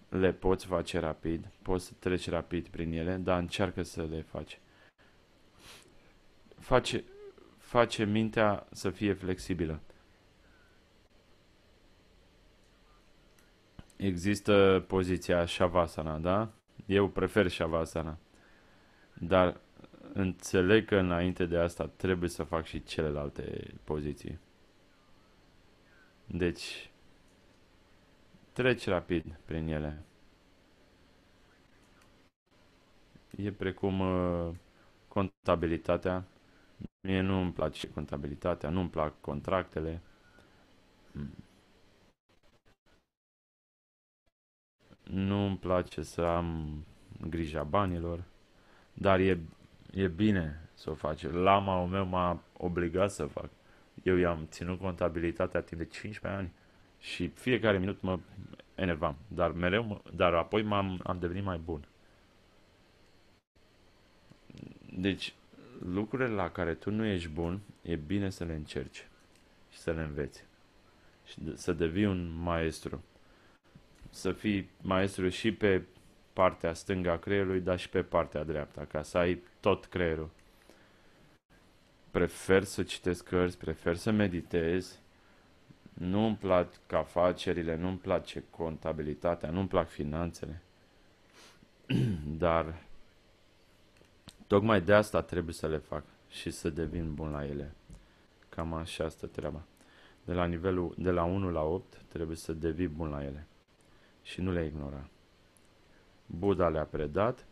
le poți face rapid, poți să treci rapid prin ele, dar încearcă să le faci. Face, face mintea să fie flexibilă. Există poziția Shavasana, da? Eu prefer Shavasana. Dar înțeleg că înainte de asta trebuie să fac și celelalte poziții. Deci, treci rapid prin ele. E precum uh, contabilitatea. Mie nu îmi place contabilitatea, nu îmi plac contractele. Mm. Nu îmi place să am grija banilor, dar e, e bine să o faci. Lama meu m-a obligat să fac. Eu i-am ținut contabilitatea timp de 15 ani și fiecare minut mă enervam, dar mereu, dar apoi m-am am devenit mai bun. Deci, lucrurile la care tu nu ești bun, e bine să le încerci și să le înveți. Și să devii un maestru. Să fii maestru și pe partea stângă a creierului, dar și pe partea dreaptă, ca să ai tot creierul. Prefer să citesc cărți, prefer să meditez, nu-mi plac afacerile, nu-mi place contabilitatea, nu-mi plac finanțele, dar Tocmai de asta trebuie să le fac și să devin bun la ele. Cam așa asta treaba. De la nivelul de la 1 la 8 trebuie să devii bun la ele și nu le ignora. Buddha le-a predat,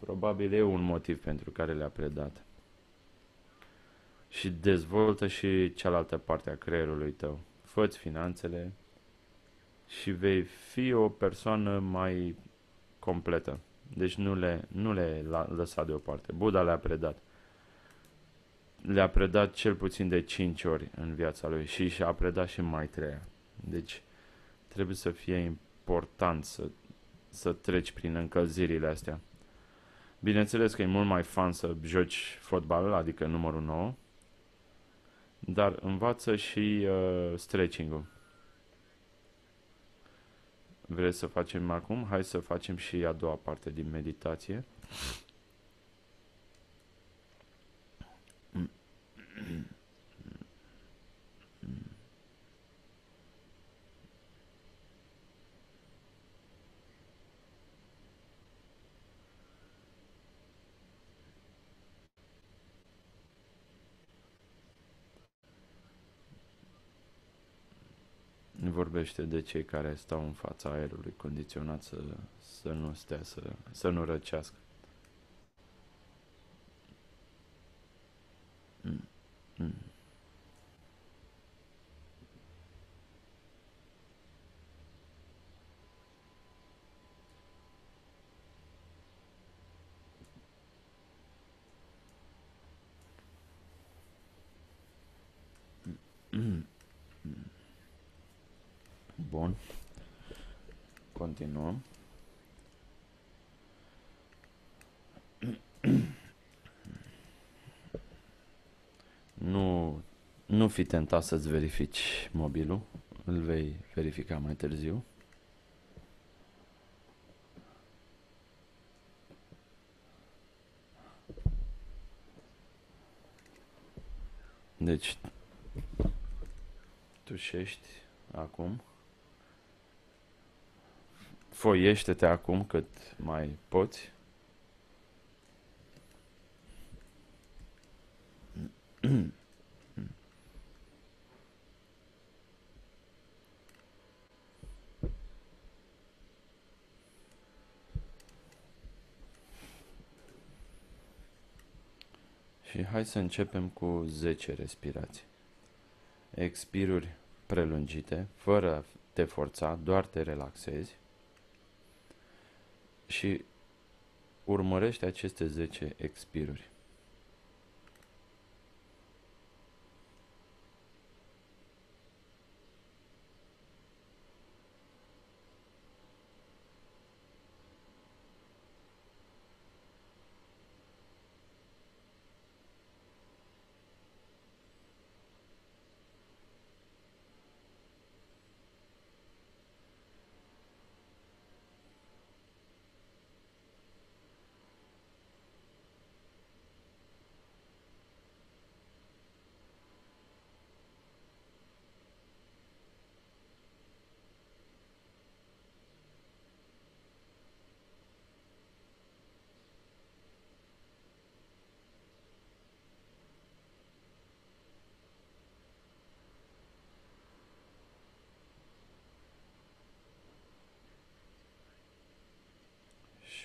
probabil e un motiv pentru care le-a predat. Și dezvoltă și cealaltă parte a creierului tău. Fă-ți finanțele și vei fi o persoană mai completă. Deci nu le, nu le lăsa deoparte. Buddha le-a predat. Le-a predat cel puțin de 5 ori în viața lui și și-a predat și mai treia. Deci trebuie să fie important să, să treci prin încălzirile astea. Bineînțeles că e mult mai fan să joci fotbal, adică numărul 9, dar învață și uh, stretching-ul. Vreți să facem acum? Hai să facem și a doua parte din meditație. Vorbește de cei care stau în fața aerului condiționat să, să nu stea, să, să nu răcească. Mm. Mm. Mm. continuăm. Nu, nu fi tentat să-ți verifici mobilul, îl vei verifica mai târziu. Deci, tușești acum. Foiește-te acum cât mai poți. Și hai să începem cu 10 respirații. Expiruri prelungite, fără a te forța, doar te relaxezi și urmărește aceste 10 expiruri.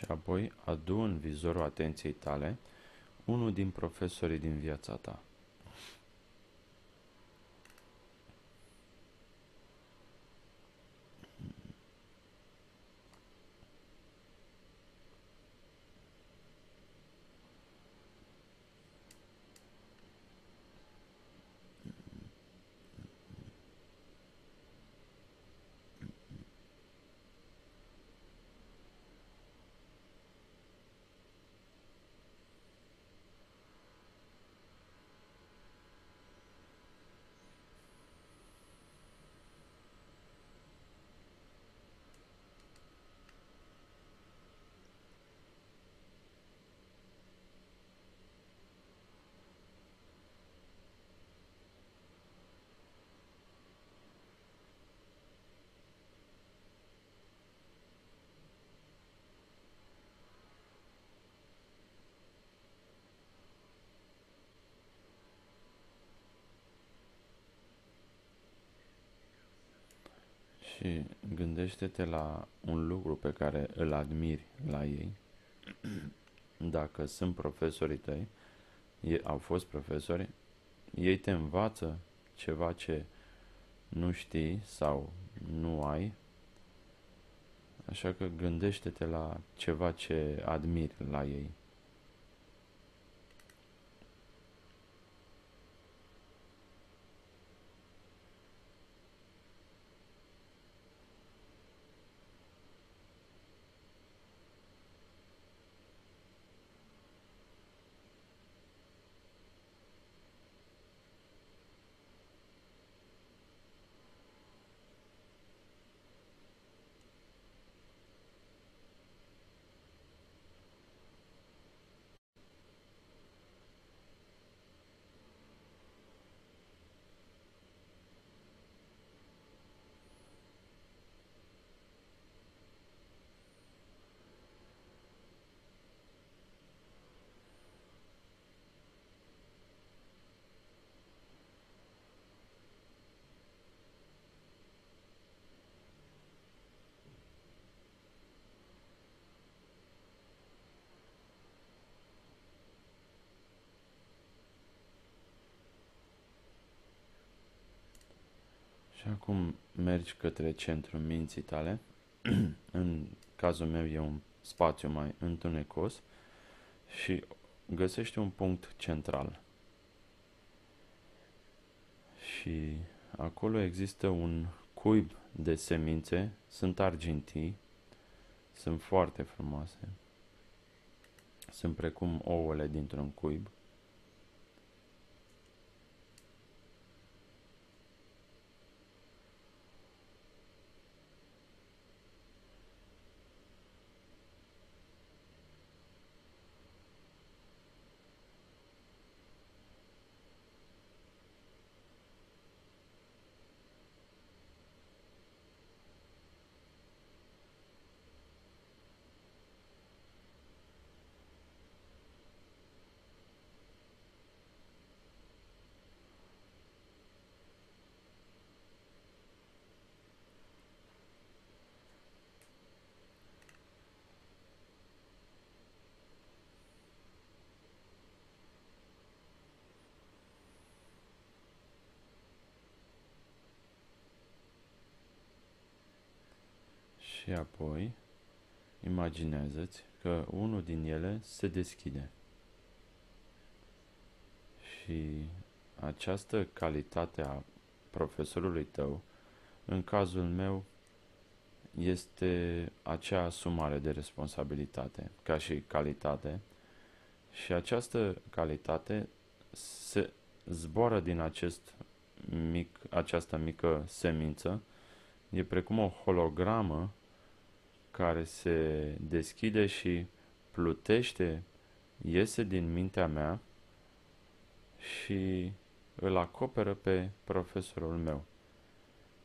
Și apoi adu în vizorul atenției tale unul din profesorii din viața ta. Și gândește-te la un lucru pe care îl admiri la ei. Dacă sunt profesorii tăi, ei au fost profesori, ei te învață ceva ce nu știi sau nu ai, așa că gândește-te la ceva ce admiri la ei. Și acum mergi către centrul minții tale. în cazul meu e un spațiu mai întunecos și găsești un punct central. Și acolo există un cuib de semințe, sunt argintii, sunt foarte frumoase. Sunt precum ouăle dintr-un cuib. Și apoi, imaginează-ți că unul din ele se deschide. Și această calitate a profesorului tău, în cazul meu, este acea asumare de responsabilitate, ca și calitate, și această calitate se zboară din acest mic, această mică semință, e precum o hologramă care se deschide și plutește, iese din mintea mea și îl acoperă pe profesorul meu.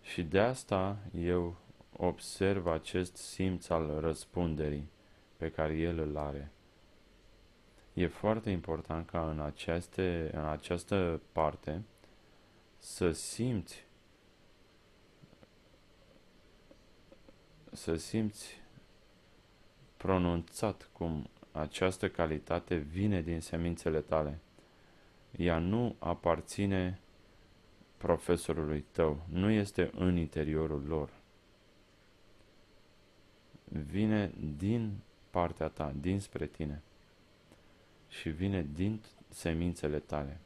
Și de asta eu observ acest simț al răspunderii pe care el îl are. E foarte important ca în, aceste, în această parte să simți să simți pronunțat cum această calitate vine din semințele tale. Ea nu aparține profesorului tău, nu este în interiorul lor. Vine din partea ta, dinspre tine și vine din semințele tale.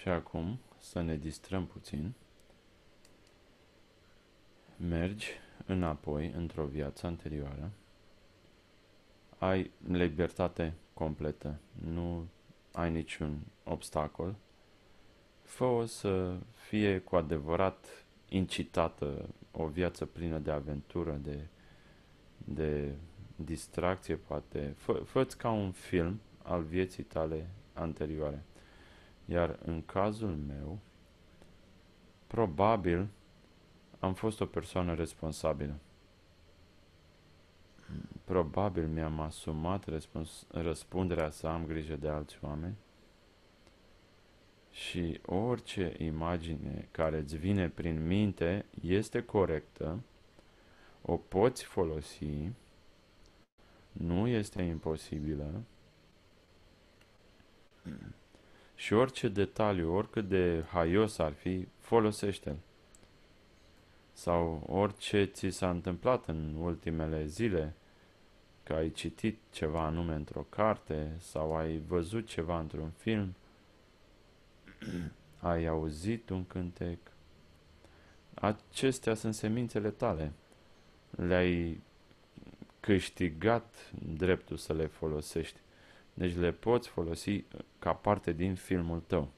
Și acum să ne distrăm puțin. Mergi înapoi într-o viață anterioară. Ai libertate completă, nu ai niciun obstacol. fă să fie cu adevărat incitată o viață plină de aventură, de, de distracție, poate. Fă, fă ca un film al vieții tale anterioare. Iar în cazul meu, probabil am fost o persoană responsabilă. Probabil mi-am asumat răspunderea să am grijă de alți oameni și orice imagine care îți vine prin minte este corectă, o poți folosi, nu este imposibilă și orice detaliu, oricât de haios ar fi, folosește-l. Sau orice ți s-a întâmplat în ultimele zile, că ai citit ceva anume într-o carte sau ai văzut ceva într-un film, ai auzit un cântec. Acestea sunt semințele tale. Le-ai câștigat dreptul să le folosești. Deci le poți folosi ca parte din filmul tău.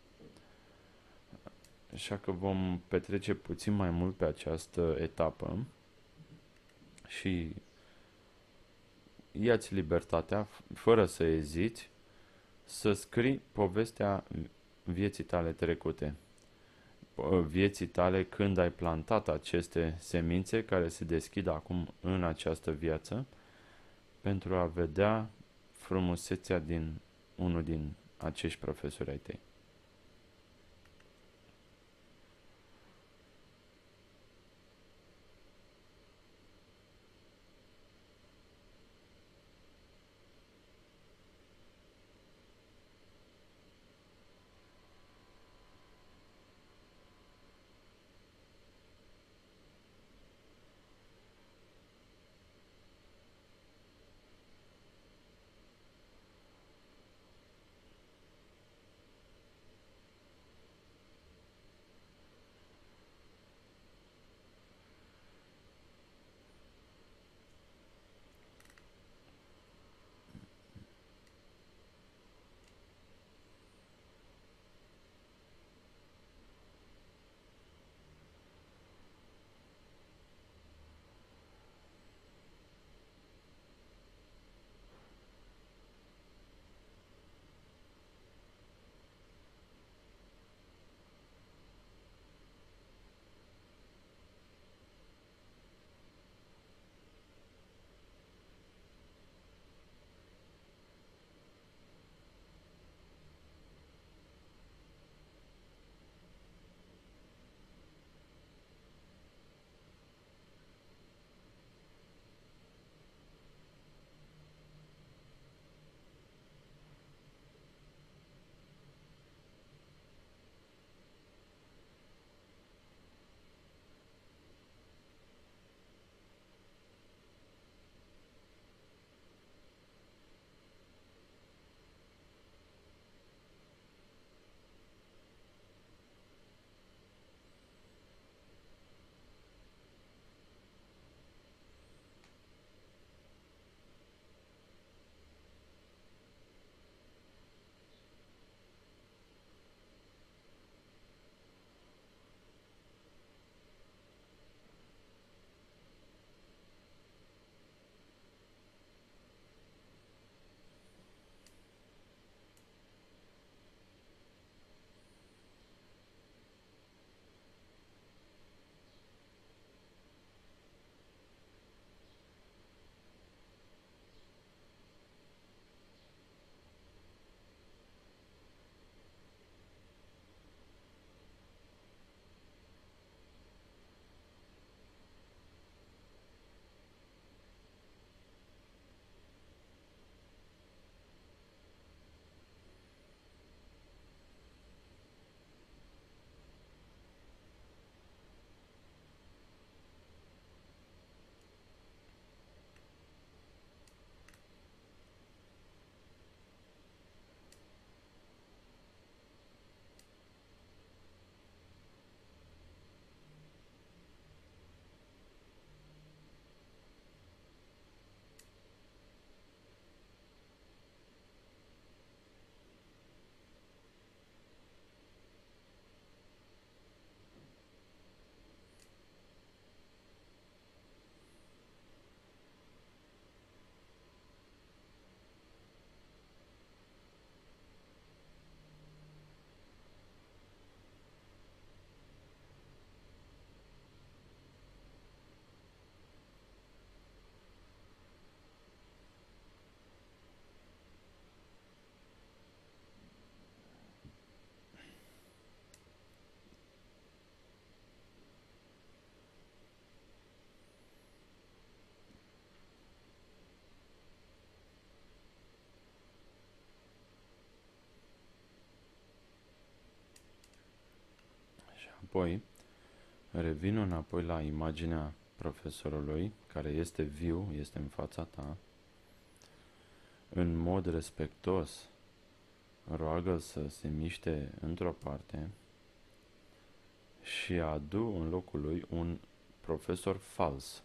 Așa că vom petrece puțin mai mult pe această etapă și ia-ți libertatea, fără să eziți, să scrii povestea vieții tale trecute. Vieții tale când ai plantat aceste semințe care se deschid acum în această viață pentru a vedea frumusețea din unul din acești profesori ai tăi. Apoi revin înapoi la imaginea profesorului, care este viu, este în fața ta, în mod respectos, roagă să se miște într-o parte și adu în locul lui un profesor fals,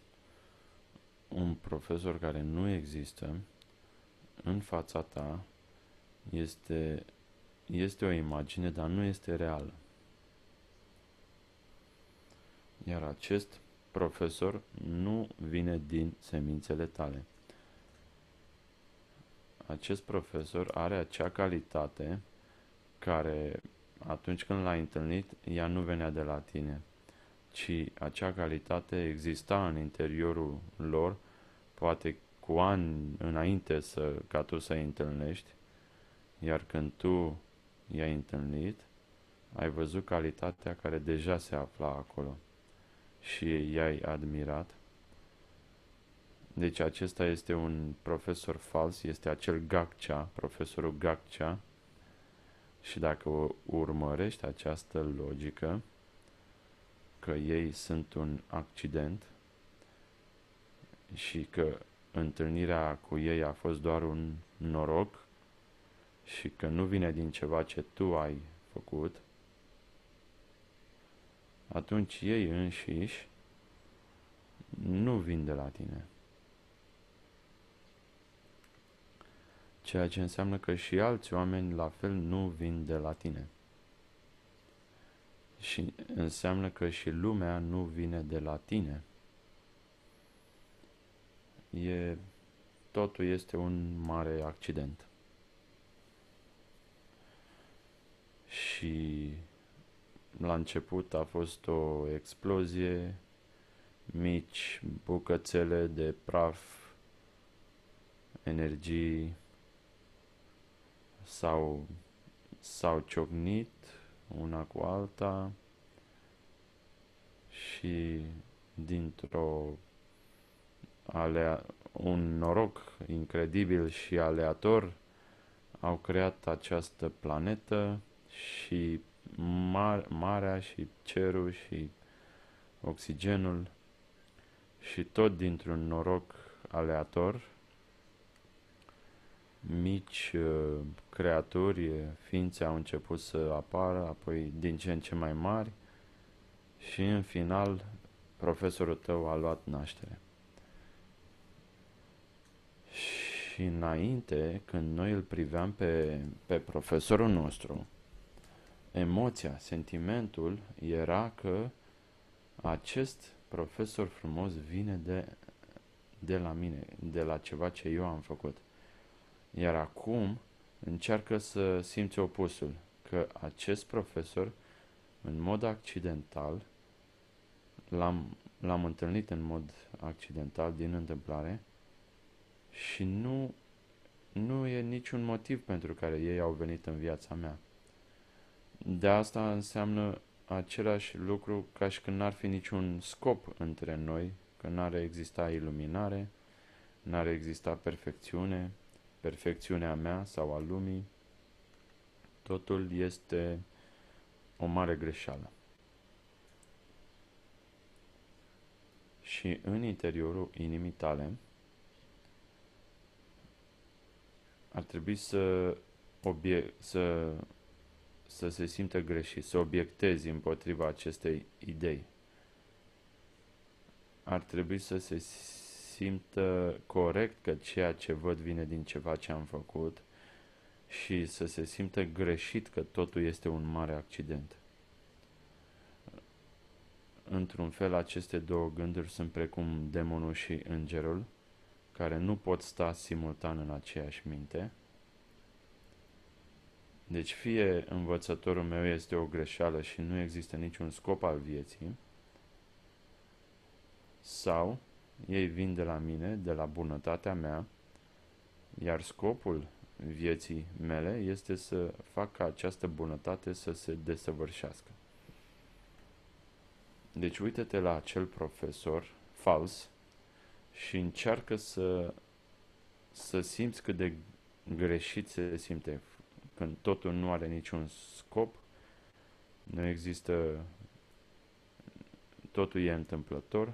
un profesor care nu există în fața ta, este, este o imagine, dar nu este reală. Iar acest profesor nu vine din semințele tale. Acest profesor are acea calitate care atunci când l-ai întâlnit, ea nu venea de la tine, ci acea calitate exista în interiorul lor, poate cu ani înainte să, ca tu să-i întâlnești, iar când tu i-ai întâlnit, ai văzut calitatea care deja se afla acolo și i-ai admirat. Deci acesta este un profesor fals, este acel Gakcha, profesorul Gakcha, și dacă urmărești această logică, că ei sunt un accident și că întâlnirea cu ei a fost doar un noroc și că nu vine din ceva ce tu ai făcut, atunci ei înșiși nu vin de la tine. Ceea ce înseamnă că și alți oameni la fel nu vin de la tine. Și înseamnă că și lumea nu vine de la tine. E, totul este un mare accident. Și la început a fost o explozie, mici bucățele de praf, energii s-au, s-au ciocnit una cu alta și dintr-o alea, un noroc incredibil și aleator au creat această planetă și mar, marea și cerul și oxigenul și tot dintr-un noroc aleator mici uh, creaturi, ființe au început să apară, apoi din ce în ce mai mari și în final profesorul tău a luat naștere. Și înainte, când noi îl priveam pe, pe profesorul nostru, emoția, sentimentul era că acest profesor frumos vine de, de la mine, de la ceva ce eu am făcut. Iar acum încearcă să simți opusul, că acest profesor, în mod accidental, l-am, l-am întâlnit în mod accidental, din întâmplare, și nu, nu e niciun motiv pentru care ei au venit în viața mea. De asta înseamnă același lucru ca și când n-ar fi niciun scop între noi, că n-ar exista iluminare, n-ar exista perfecțiune, perfecțiunea mea sau a lumii, totul este o mare greșeală. Și în interiorul inimii tale ar trebui să, obie- să, să se simtă greșit, să obiectezi împotriva acestei idei. Ar trebui să se simtă corect că ceea ce văd vine din ceva ce am făcut și să se simtă greșit că totul este un mare accident. Într-un fel, aceste două gânduri sunt precum demonul și îngerul, care nu pot sta simultan în aceeași minte. Deci fie învățătorul meu este o greșeală și nu există niciun scop al vieții, sau ei vin de la mine, de la bunătatea mea, iar scopul vieții mele este să fac ca această bunătate să se desăvârșească. Deci uite-te la acel profesor fals și încearcă să, să simți cât de greșit se simte când totul nu are niciun scop, nu există, totul e întâmplător,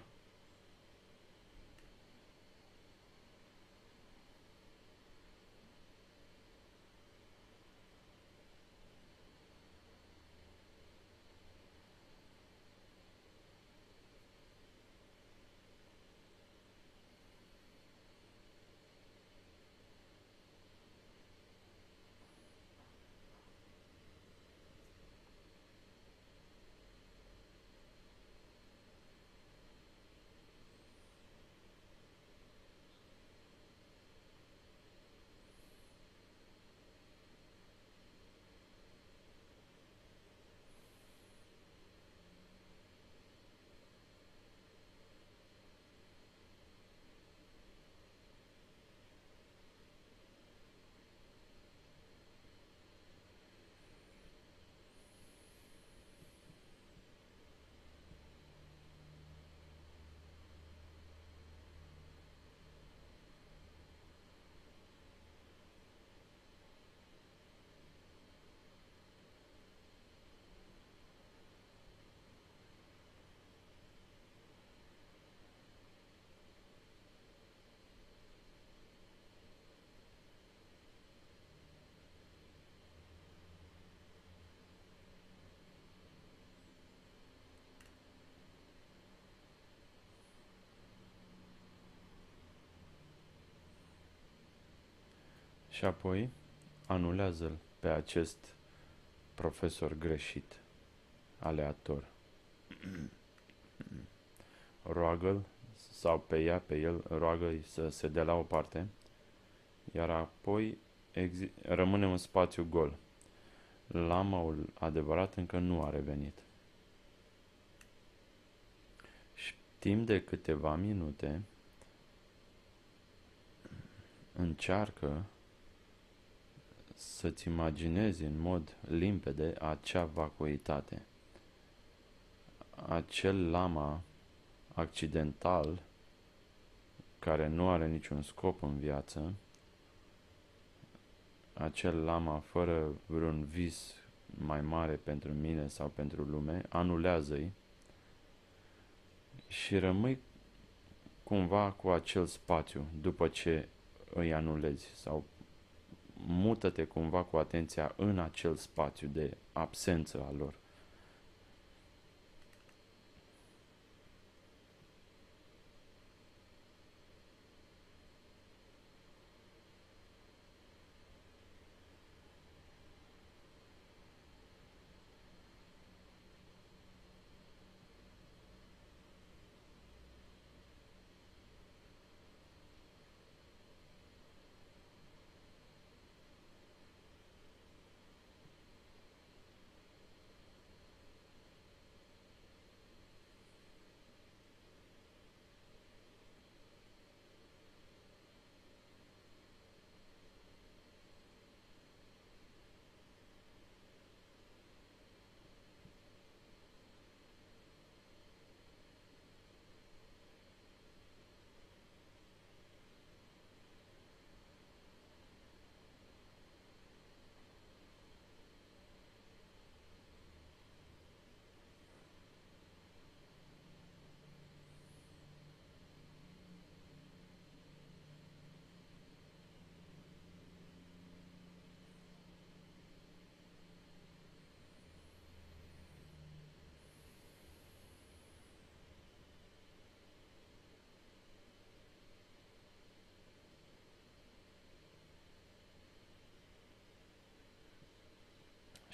Și apoi anulează-l pe acest profesor greșit, aleator. Roagă-l sau pe ea, pe el, roagă-i să se dea la o parte, iar apoi rămâne un spațiu gol. Lamaul adevărat încă nu a revenit. Și timp de câteva minute încearcă să-ți imaginezi în mod limpede acea vacuitate. Acel lama accidental care nu are niciun scop în viață, acel lama fără vreun vis mai mare pentru mine sau pentru lume, anulează-i și rămâi cumva cu acel spațiu după ce îi anulezi sau mută-te cumva cu atenția în acel spațiu de absență a lor.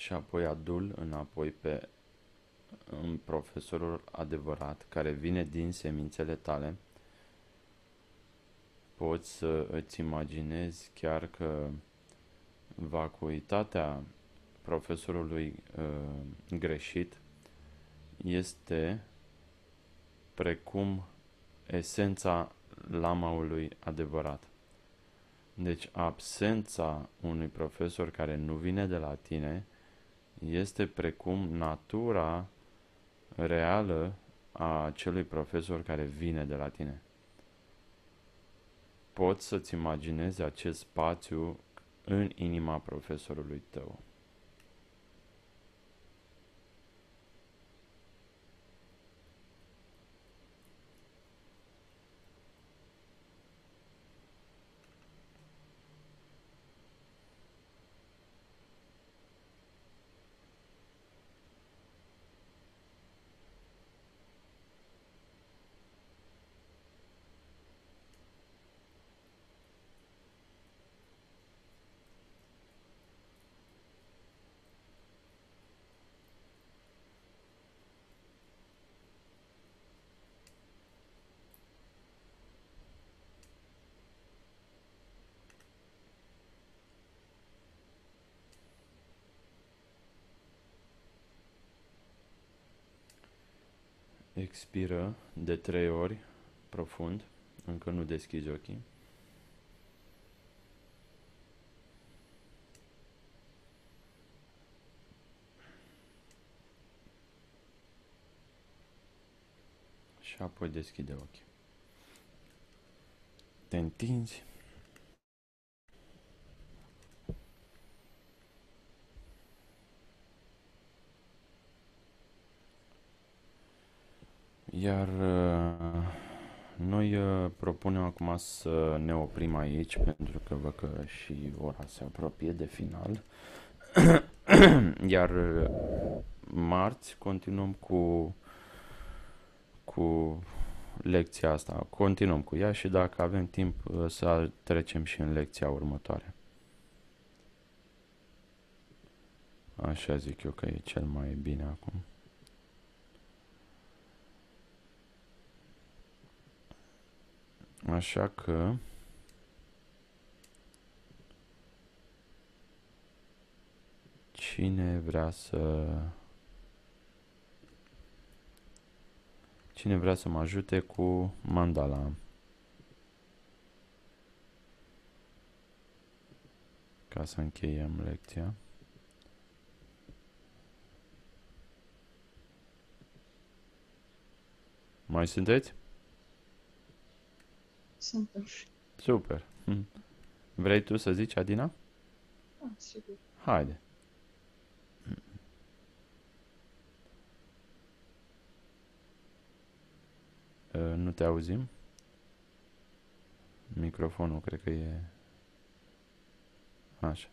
Și apoi adul înapoi pe un profesorul adevărat care vine din semințele tale, poți să îți imaginezi chiar că vacuitatea profesorului uh, greșit este precum esența lamaului adevărat. Deci absența unui profesor care nu vine de la tine este precum natura reală a acelui profesor care vine de la tine. Poți să-ți imaginezi acest spațiu în inima profesorului tău. Expiră de trei ori profund. Încă nu deschizi ochii. Și apoi deschide ochii. Te întinzi. Iar uh, noi uh, propunem acum să ne oprim aici, pentru că văd că și ora se apropie de final. Iar uh, marți continuăm cu, cu lecția asta. Continuăm cu ea și dacă avem timp să trecem și în lecția următoare. Așa zic eu că e cel mai bine acum. Așa că cine vrea să cine vrea să mă ajute cu mandala ca să încheiem lecția. Mai sunteți? Suntem. Super. Hm. Vrei tu să zici, Adina? Ah, sigur. Haide. Uh, Nu te auzim? Microfonul cred că e... Așa.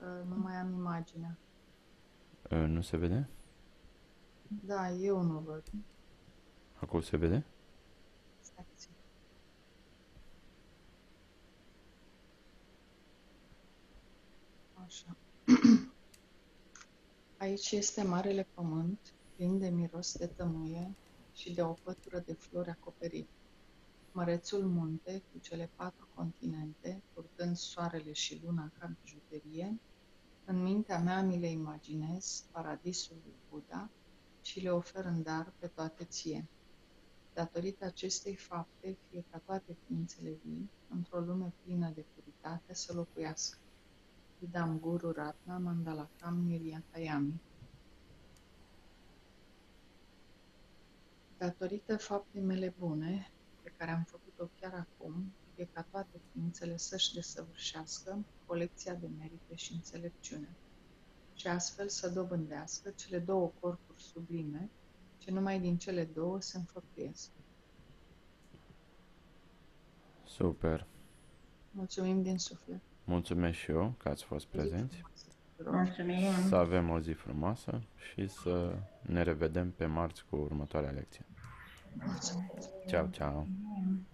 Uh, Nu mai am imaginea. Uh, Nu se vede? Da, eu nu văd. Acum se vede? Stai puțin. Așa. Aici este Marele Pământ, plin de miros de tămâie și de o pătură de flori acoperit. Mărețul munte, cu cele patru continente, purtând soarele și luna ca bijuterie, în mintea mea mi le imaginez, paradisul lui Buddha, și le ofer în dar pe toate ție. Datorită acestei fapte, fie ca toate ființele vii, într-o lume plină de puritate, să locuiască. Idam Guru Ratna Mandalakam Niryatayami. Datorită faptei mele bune, pe care am făcut-o chiar acum, fie ca toate ființele să-și desăvârșească colecția de merite și înțelepciune și astfel să dobândească cele două corpuri sublime, ce numai din cele două se înfăptuiesc. Super. Mulțumim din suflet. Mulțumesc și eu că ați fost Zi prezenți. frumoasă tuturor. Mulțumim. Să avem o zi frumoasă și să ne revedem pe marți cu următoarea lecție. Mulțumim. Ciao, ciao. Mulțumim.